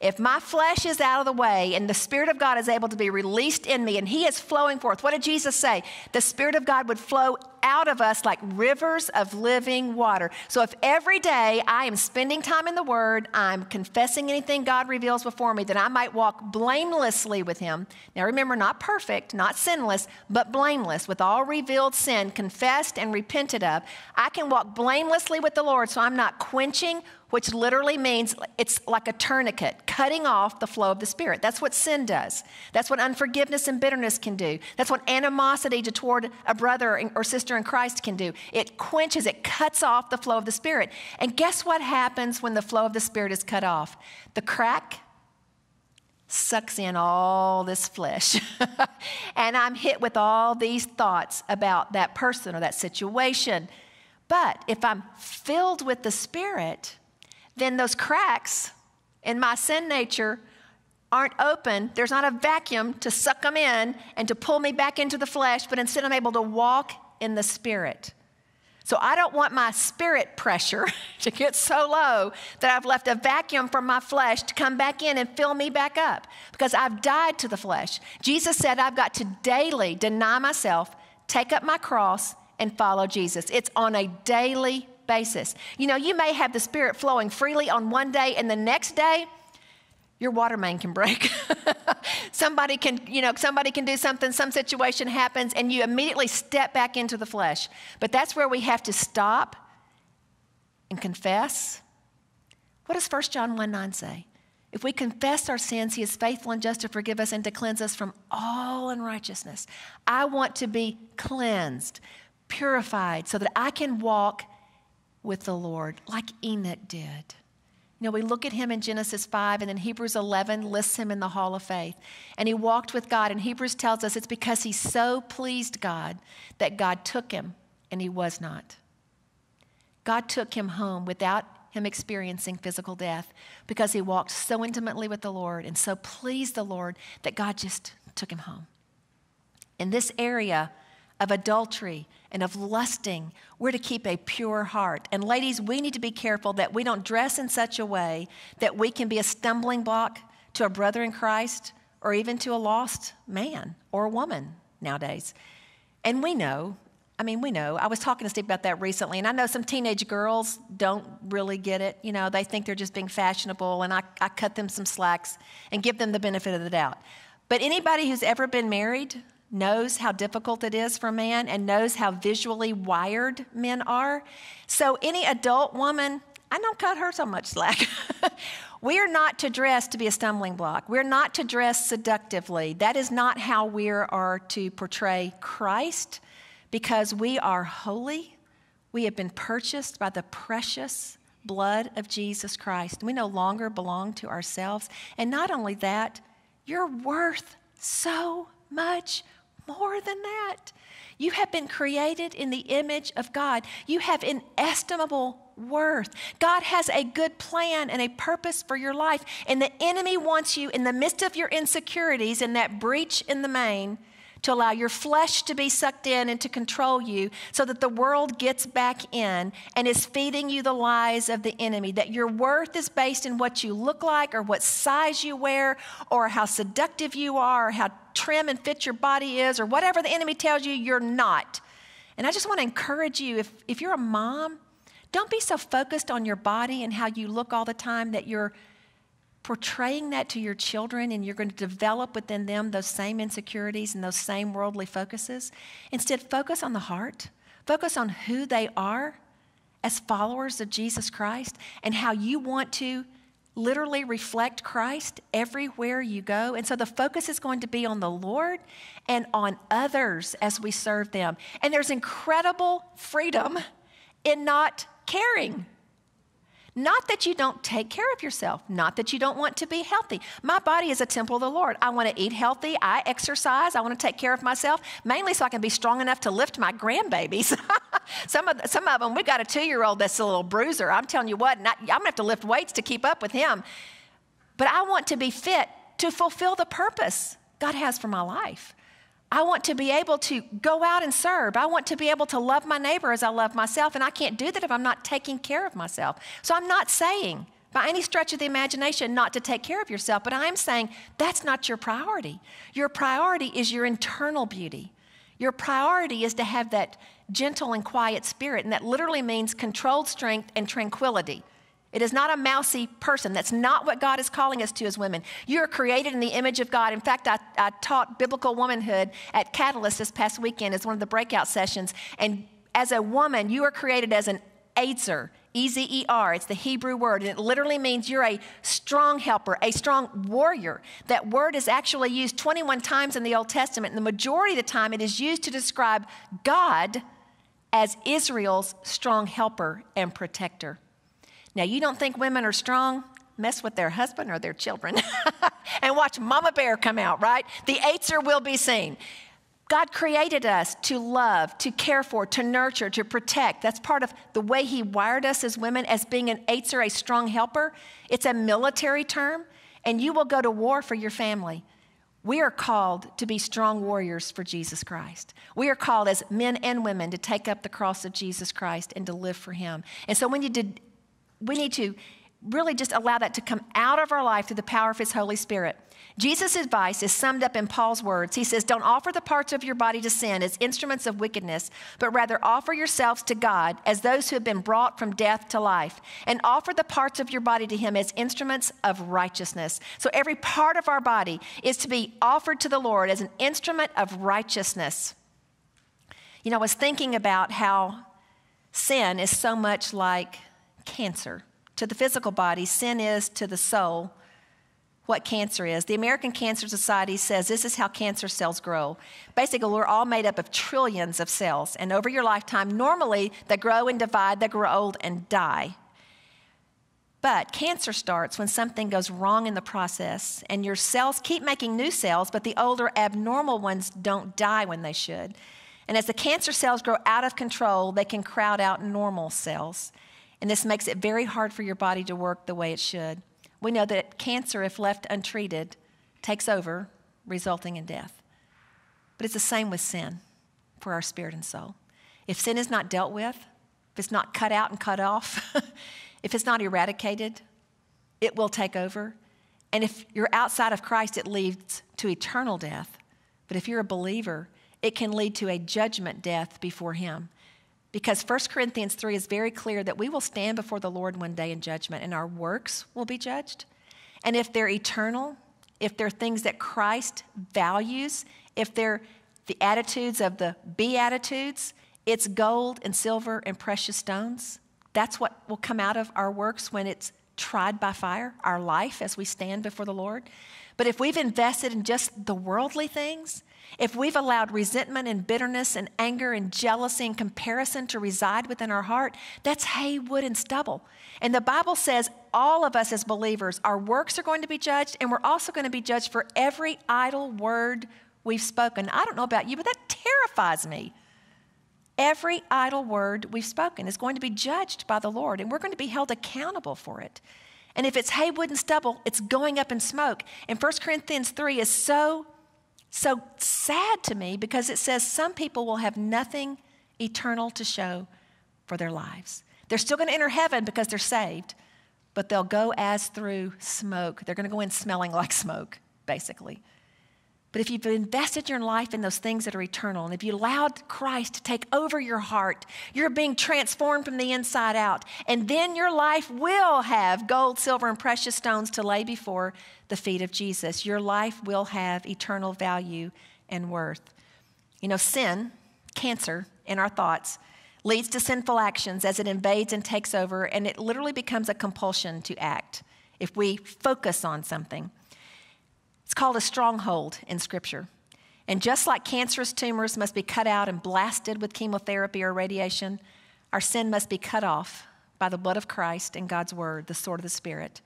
If my flesh is out of the way and the Spirit of God is able to be released in me and He is flowing forth, what did Jesus say? The Spirit of God would flow out of us like rivers of living water. So if every day I am spending time in the Word, I'm confessing anything God reveals before me, that I might walk blamelessly with Him. Now remember, not perfect, not sinless, but blameless, with all revealed sin confessed and repented of. I can walk blamelessly with the Lord so I'm not quenching which literally means it's like a tourniquet, cutting off the flow of the Spirit. That's what sin does. That's what unforgiveness and bitterness can do. That's what animosity toward a brother or sister in Christ can do. It quenches, it cuts off the flow of the Spirit. And guess what happens when the flow of the Spirit is cut off? The crack sucks in all this flesh. and I'm hit with all these thoughts about that person or that situation. But if I'm filled with the Spirit, then those cracks in my sin nature aren't open. There's not a vacuum to suck them in and to pull me back into the flesh, but instead I'm able to walk in the spirit. So I don't want my spirit pressure to get so low that I've left a vacuum for my flesh to come back in and fill me back up because I've died to the flesh. Jesus said I've got to daily deny myself, take up my cross, and follow Jesus. It's on a daily basis. You know, you may have the Spirit flowing freely on one day, and the next day, your water main can break. somebody can, you know, somebody can do something, some situation happens, and you immediately step back into the flesh. But that's where we have to stop and confess. What does 1 John 1 9 say? If we confess our sins, he is faithful and just to forgive us and to cleanse us from all unrighteousness. I want to be cleansed, purified, so that I can walk with the Lord, like Enoch did. You know, we look at him in Genesis 5, and then Hebrews 11 lists him in the hall of faith. And he walked with God, and Hebrews tells us it's because he so pleased God that God took him, and he was not. God took him home without him experiencing physical death because he walked so intimately with the Lord and so pleased the Lord that God just took him home. In this area of adultery and of lusting, we're to keep a pure heart. And ladies, we need to be careful that we don't dress in such a way that we can be a stumbling block to a brother in Christ or even to a lost man or a woman nowadays. And we know, I mean, we know. I was talking to Steve about that recently, and I know some teenage girls don't really get it. You know, they think they're just being fashionable, and I, I cut them some slacks and give them the benefit of the doubt. But anybody who's ever been married knows how difficult it is for man and knows how visually wired men are. So, any adult woman, I don't cut her so much slack. we are not to dress to be a stumbling block. We're not to dress seductively. That is not how we are to portray Christ because we are holy. We have been purchased by the precious blood of Jesus Christ. We no longer belong to ourselves. And not only that, you're worth so much more than that. You have been created in the image of God. You have inestimable worth. God has a good plan and a purpose for your life. And the enemy wants you, in the midst of your insecurities, and that breach in the main, to allow your flesh to be sucked in and to control you so that the world gets back in and is feeding you the lies of the enemy that your worth is based in what you look like or what size you wear or how seductive you are or how trim and fit your body is or whatever the enemy tells you you're not. And I just want to encourage you if, if you're a mom, don't be so focused on your body and how you look all the time that you're portraying that to your children and you're going to develop within them those same insecurities and those same worldly focuses. Instead, focus on the heart, focus on who they are as followers of Jesus Christ and how you want to literally reflect Christ everywhere you go. And so the focus is going to be on the Lord and on others as we serve them. And there's incredible freedom in not caring not that you don't take care of yourself, not that you don't want to be healthy. My body is a temple of the Lord. I want to eat healthy, I exercise, I want to take care of myself, mainly so I can be strong enough to lift my grandbabies. some, of, some of them, we got a two year old that's a little bruiser. I'm telling you what, not, I'm going to have to lift weights to keep up with him. But I want to be fit to fulfill the purpose God has for my life. I want to be able to go out and serve. I want to be able to love my neighbor as I love myself, and I can't do that if I'm not taking care of myself. So I'm not saying by any stretch of the imagination not to take care of yourself, but I'm saying that's not your priority. Your priority is your internal beauty. Your priority is to have that gentle and quiet spirit, and that literally means controlled strength and tranquility. It is not a mousy person. That's not what God is calling us to as women. You are created in the image of God. In fact, I, I taught biblical womanhood at Catalyst this past weekend as one of the breakout sessions. And as a woman, you are created as an Ezer, E Z E R. It's the Hebrew word, and it literally means you're a strong helper, a strong warrior. That word is actually used 21 times in the Old Testament, and the majority of the time it is used to describe God as Israel's strong helper and protector. Now, you don't think women are strong? Mess with their husband or their children and watch Mama Bear come out, right? The Ezer will be seen. God created us to love, to care for, to nurture, to protect. That's part of the way He wired us as women as being an Ezer, a strong helper. It's a military term, and you will go to war for your family. We are called to be strong warriors for Jesus Christ. We are called as men and women to take up the cross of Jesus Christ and to live for Him. And so when you did we need to really just allow that to come out of our life through the power of His Holy Spirit. Jesus' advice is summed up in Paul's words. He says, Don't offer the parts of your body to sin as instruments of wickedness, but rather offer yourselves to God as those who have been brought from death to life, and offer the parts of your body to Him as instruments of righteousness. So every part of our body is to be offered to the Lord as an instrument of righteousness. You know, I was thinking about how sin is so much like cancer. To the physical body, sin is to the soul what cancer is. The American Cancer Society says this is how cancer cells grow. Basically, we're all made up of trillions of cells, and over your lifetime, normally they grow and divide, they grow old and die. But cancer starts when something goes wrong in the process, and your cells keep making new cells, but the older abnormal ones don't die when they should. And as the cancer cells grow out of control, they can crowd out normal cells. And this makes it very hard for your body to work the way it should. We know that cancer, if left untreated, takes over, resulting in death. But it's the same with sin for our spirit and soul. If sin is not dealt with, if it's not cut out and cut off, if it's not eradicated, it will take over. And if you're outside of Christ, it leads to eternal death. But if you're a believer, it can lead to a judgment death before Him. Because 1 Corinthians 3 is very clear that we will stand before the Lord one day in judgment and our works will be judged. And if they're eternal, if they're things that Christ values, if they're the attitudes of the Beatitudes, it's gold and silver and precious stones. That's what will come out of our works when it's tried by fire, our life as we stand before the Lord. But if we've invested in just the worldly things, if we've allowed resentment and bitterness and anger and jealousy and comparison to reside within our heart, that's hay, wood, and stubble. And the Bible says all of us as believers, our works are going to be judged, and we're also going to be judged for every idle word we've spoken. I don't know about you, but that terrifies me. Every idle word we've spoken is going to be judged by the Lord, and we're going to be held accountable for it. And if it's hay, wood, and stubble, it's going up in smoke. And 1 Corinthians 3 is so, so sad to me because it says some people will have nothing eternal to show for their lives. They're still going to enter heaven because they're saved, but they'll go as through smoke. They're going to go in smelling like smoke, basically. But if you've invested your life in those things that are eternal, and if you allowed Christ to take over your heart, you're being transformed from the inside out. And then your life will have gold, silver, and precious stones to lay before the feet of Jesus. Your life will have eternal value and worth. You know, sin, cancer in our thoughts, leads to sinful actions as it invades and takes over, and it literally becomes a compulsion to act if we focus on something. Called a stronghold in Scripture. And just like cancerous tumors must be cut out and blasted with chemotherapy or radiation, our sin must be cut off by the blood of Christ and God's Word, the sword of the Spirit.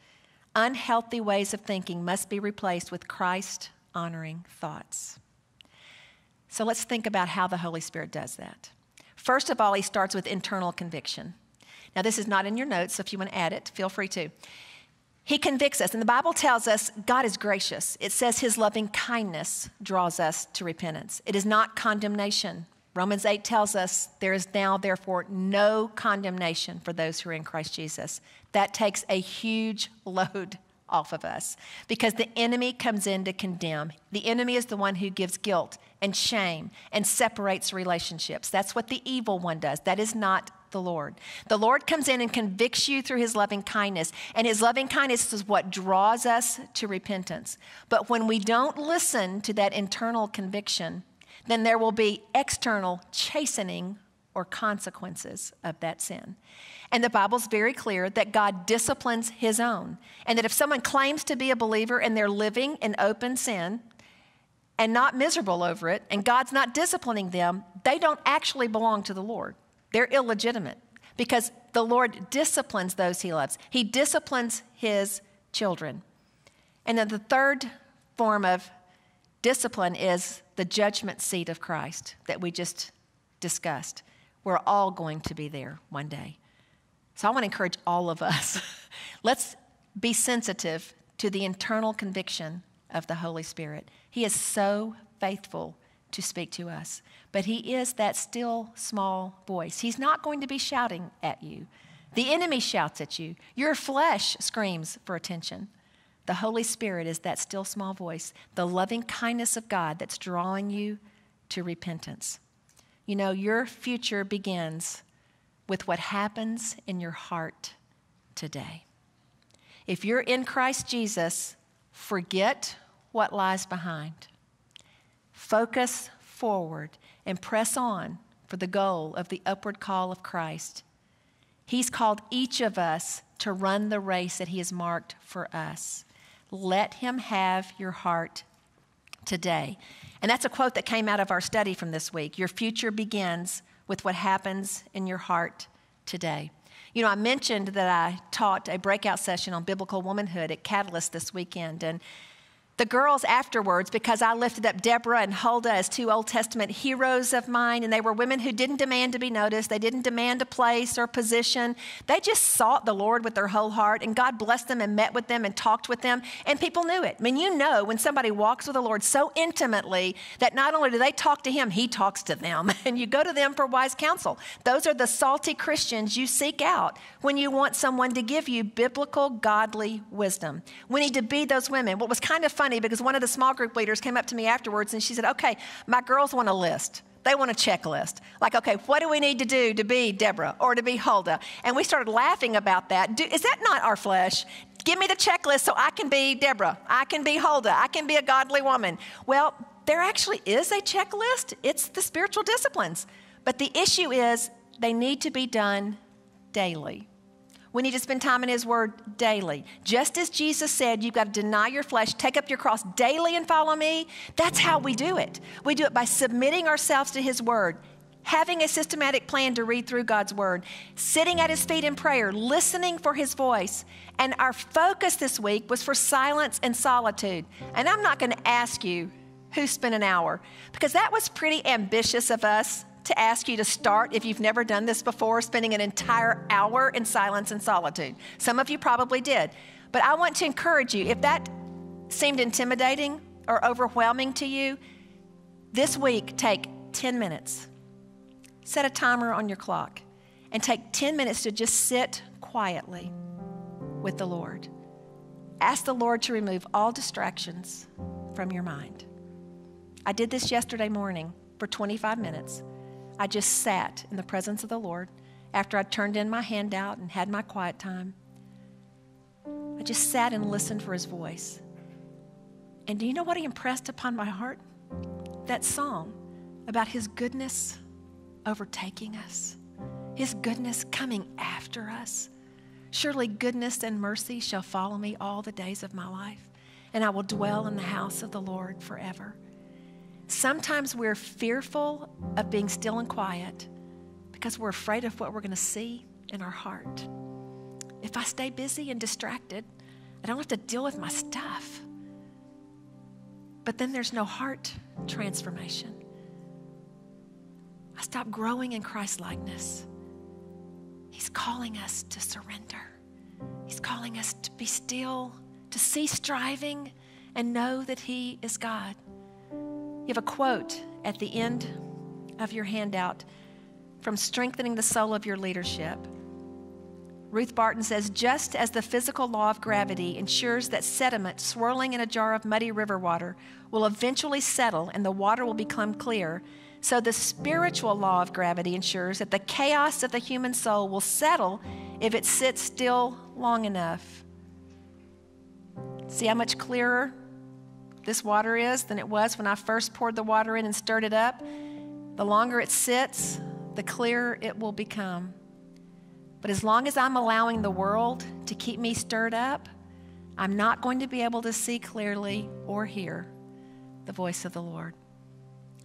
Unhealthy ways of thinking must be replaced with Christ honoring thoughts. So let's think about how the Holy Spirit does that. First of all, he starts with internal conviction. Now, this is not in your notes, so if you want to add it, feel free to. He convicts us. And the Bible tells us God is gracious. It says his loving kindness draws us to repentance. It is not condemnation. Romans 8 tells us there is now, therefore, no condemnation for those who are in Christ Jesus. That takes a huge load off of us because the enemy comes in to condemn. The enemy is the one who gives guilt and shame and separates relationships. That's what the evil one does. That is not the Lord. The Lord comes in and convicts you through his loving kindness, and his loving kindness is what draws us to repentance. But when we don't listen to that internal conviction, then there will be external chastening or consequences of that sin. And the Bible's very clear that God disciplines his own. And that if someone claims to be a believer and they're living in open sin and not miserable over it, and God's not disciplining them, they don't actually belong to the Lord. They're illegitimate because the Lord disciplines those he loves. He disciplines his children. And then the third form of discipline is the judgment seat of Christ that we just discussed. We're all going to be there one day. So I want to encourage all of us. Let's be sensitive to the internal conviction of the Holy Spirit. He is so faithful to speak to us. But He is that still small voice. He's not going to be shouting at you. The enemy shouts at you, your flesh screams for attention. The Holy Spirit is that still small voice, the loving kindness of God that's drawing you to repentance. You know, your future begins with what happens in your heart today. If you're in Christ Jesus, forget what lies behind. Focus forward and press on for the goal of the upward call of Christ. He's called each of us to run the race that He has marked for us. Let Him have your heart today. And that's a quote that came out of our study from this week. Your future begins with what happens in your heart today. You know, I mentioned that I taught a breakout session on biblical womanhood at Catalyst this weekend, and the girls afterwards, because I lifted up Deborah and Huldah as two Old Testament heroes of mine, and they were women who didn't demand to be noticed. They didn't demand a place or position. They just sought the Lord with their whole heart, and God blessed them and met with them and talked with them, and people knew it. I mean, you know when somebody walks with the Lord so intimately that not only do they talk to Him, He talks to them, and you go to them for wise counsel. Those are the salty Christians you seek out when you want someone to give you biblical, godly wisdom. We need to be those women. What was kind of funny because one of the small group leaders came up to me afterwards and she said, Okay, my girls want a list. They want a checklist. Like, okay, what do we need to do to be Deborah or to be Huldah? And we started laughing about that. Do, is that not our flesh? Give me the checklist so I can be Deborah. I can be Huldah. I can be a godly woman. Well, there actually is a checklist. It's the spiritual disciplines. But the issue is they need to be done daily. We need to spend time in His Word daily. Just as Jesus said, you've got to deny your flesh, take up your cross daily, and follow me. That's how we do it. We do it by submitting ourselves to His Word, having a systematic plan to read through God's Word, sitting at His feet in prayer, listening for His voice. And our focus this week was for silence and solitude. And I'm not going to ask you who spent an hour because that was pretty ambitious of us to ask you to start, if you've never done this before, spending an entire hour in silence and solitude. Some of you probably did. But I want to encourage you if that seemed intimidating or overwhelming to you, this week take 10 minutes. Set a timer on your clock and take 10 minutes to just sit quietly with the Lord. Ask the Lord to remove all distractions from your mind. I did this yesterday morning for 25 minutes. I just sat in the presence of the Lord after I turned in my handout and had my quiet time. I just sat and listened for his voice. And do you know what he impressed upon my heart? That song about his goodness overtaking us, his goodness coming after us. Surely goodness and mercy shall follow me all the days of my life, and I will dwell in the house of the Lord forever. Sometimes we're fearful of being still and quiet because we're afraid of what we're going to see in our heart. If I stay busy and distracted, I don't have to deal with my stuff. But then there's no heart transformation. I stop growing in Christ likeness. He's calling us to surrender. He's calling us to be still, to cease striving, and know that He is God. You have a quote at the end of your handout from Strengthening the Soul of Your Leadership. Ruth Barton says, just as the physical law of gravity ensures that sediment swirling in a jar of muddy river water will eventually settle and the water will become clear, so the spiritual law of gravity ensures that the chaos of the human soul will settle if it sits still long enough. See how much clearer this water is than it was when I first poured the water in and stirred it up. The longer it sits, the clearer it will become. But as long as I'm allowing the world to keep me stirred up, I'm not going to be able to see clearly or hear the voice of the Lord.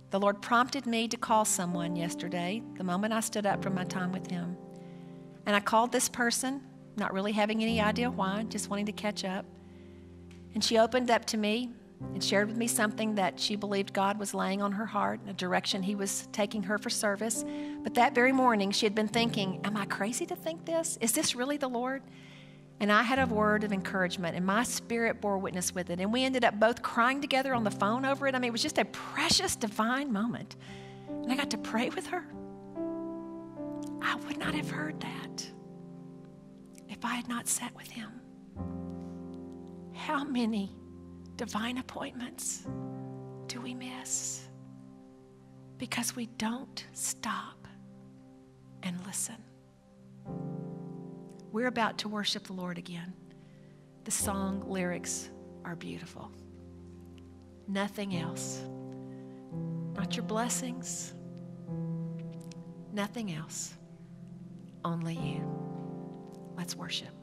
The Lord prompted me to call someone yesterday, the moment I stood up from my time with Him. And I called this person, not really having any idea why, just wanting to catch up. And she opened up to me and shared with me something that she believed God was laying on her heart, a direction He was taking her for service. But that very morning, she had been thinking, Am I crazy to think this? Is this really the Lord? And I had a word of encouragement, and my spirit bore witness with it. And we ended up both crying together on the phone over it. I mean, it was just a precious, divine moment. And I got to pray with her. I would not have heard that if I had not sat with Him. How many divine appointments do we miss? Because we don't stop and listen. We're about to worship the Lord again. The song lyrics are beautiful. Nothing else. Not your blessings. Nothing else. Only you. Let's worship.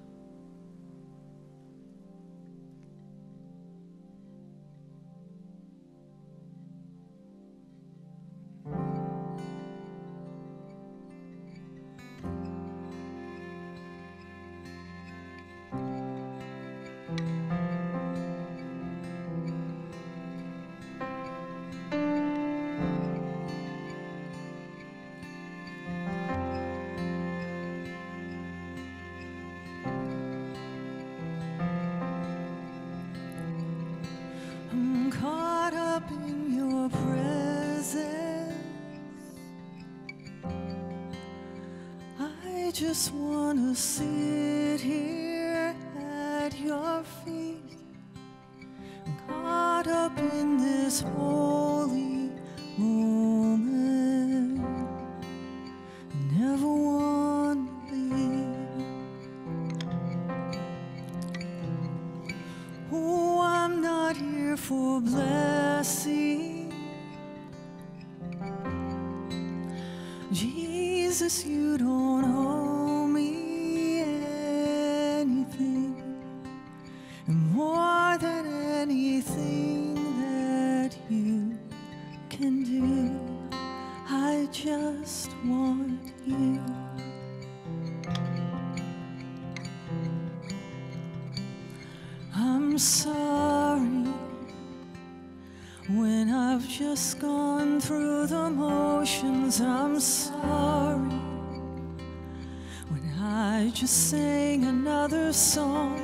When I just sang another song,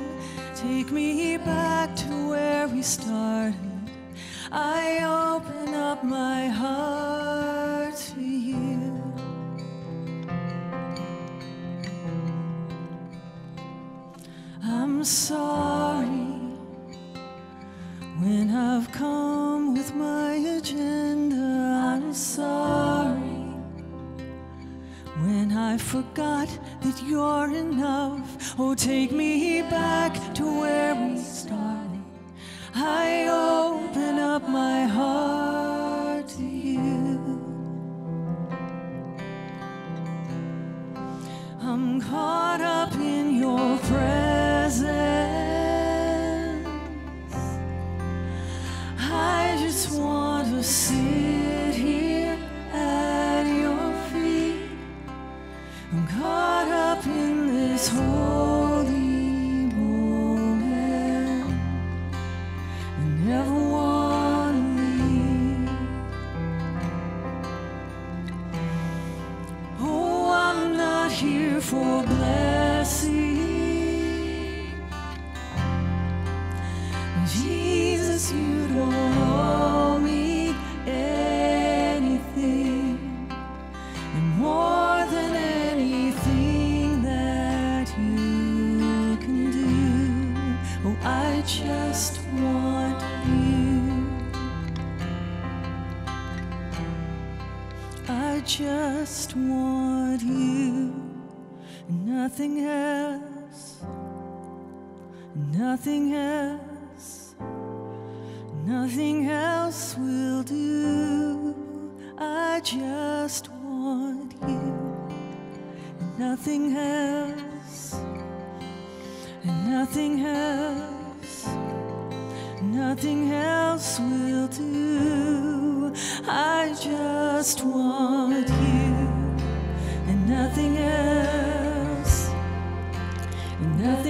take me back to where we started. I open up my heart to you. I'm sorry when I've come with my agenda. I'm sorry. I forgot that you're enough. Oh, take me back to where we started. I open up my heart to you. I'm caught up in your presence. I just want to see. 错。just want you, nothing else, nothing else, nothing else will do. I just want you, nothing else, nothing else nothing else will do. I just want you, and nothing else. And nothing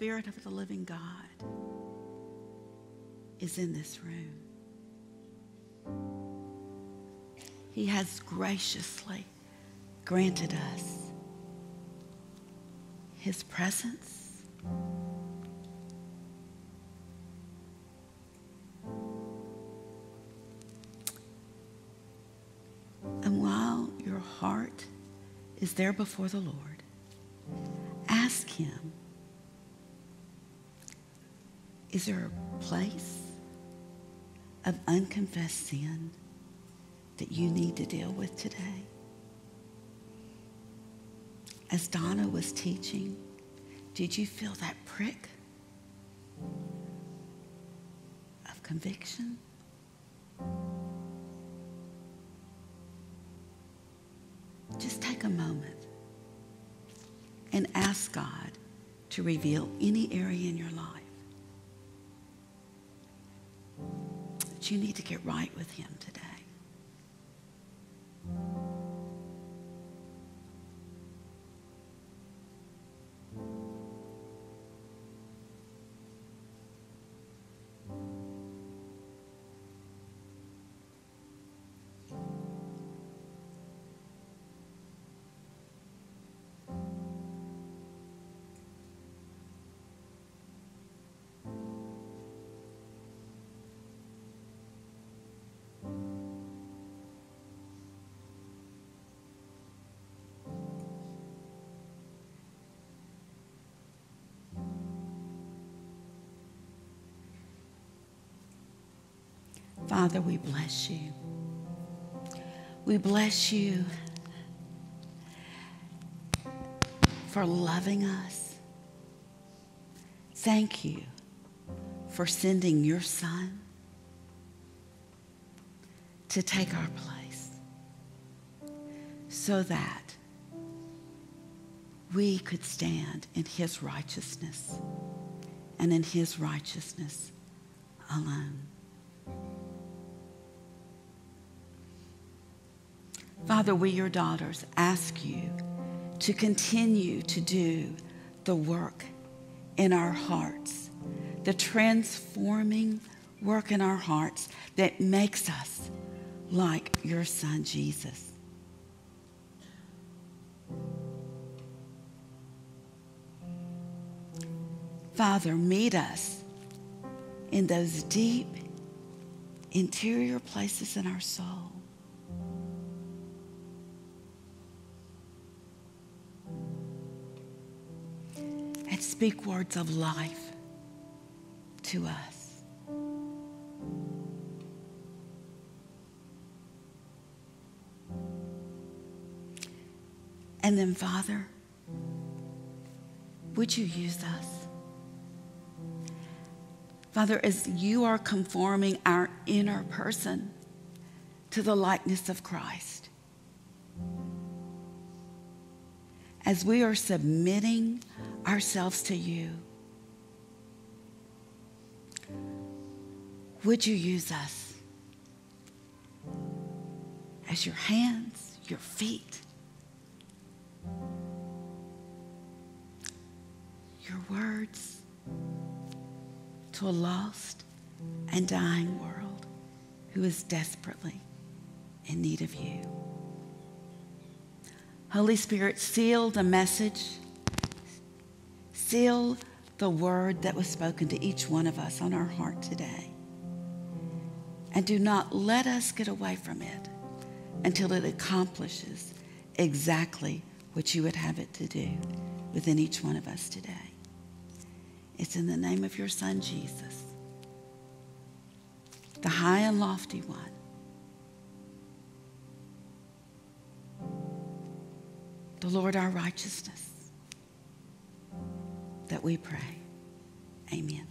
Spirit of the living God is in this room. He has graciously granted us His presence. And while your heart is there before the Lord, ask Him Is there a place of unconfessed sin that you need to deal with today? As Donna was teaching, did you feel that prick of conviction? Just take a moment and ask God to reveal any area in your life you need to get right with Him today. Father, we bless you. We bless you for loving us. Thank you for sending your son to take our place so that we could stand in his righteousness and in his righteousness alone. Father, we, your daughters, ask you to continue to do the work in our hearts, the transforming work in our hearts that makes us like your son, Jesus. Father, meet us in those deep interior places in our soul. Speak words of life to us. And then, Father, would you use us? Father, as you are conforming our inner person to the likeness of Christ, as we are submitting ourselves to you, would you use us as your hands, your feet, your words to a lost and dying world who is desperately in need of you. Holy Spirit, seal the message, seal the word that was spoken to each one of us on our heart today. And do not let us get away from it until it accomplishes exactly what you would have it to do within each one of us today. It's in the name of your Son, Jesus, the high and lofty one. The Lord our righteousness, that we pray. Amen.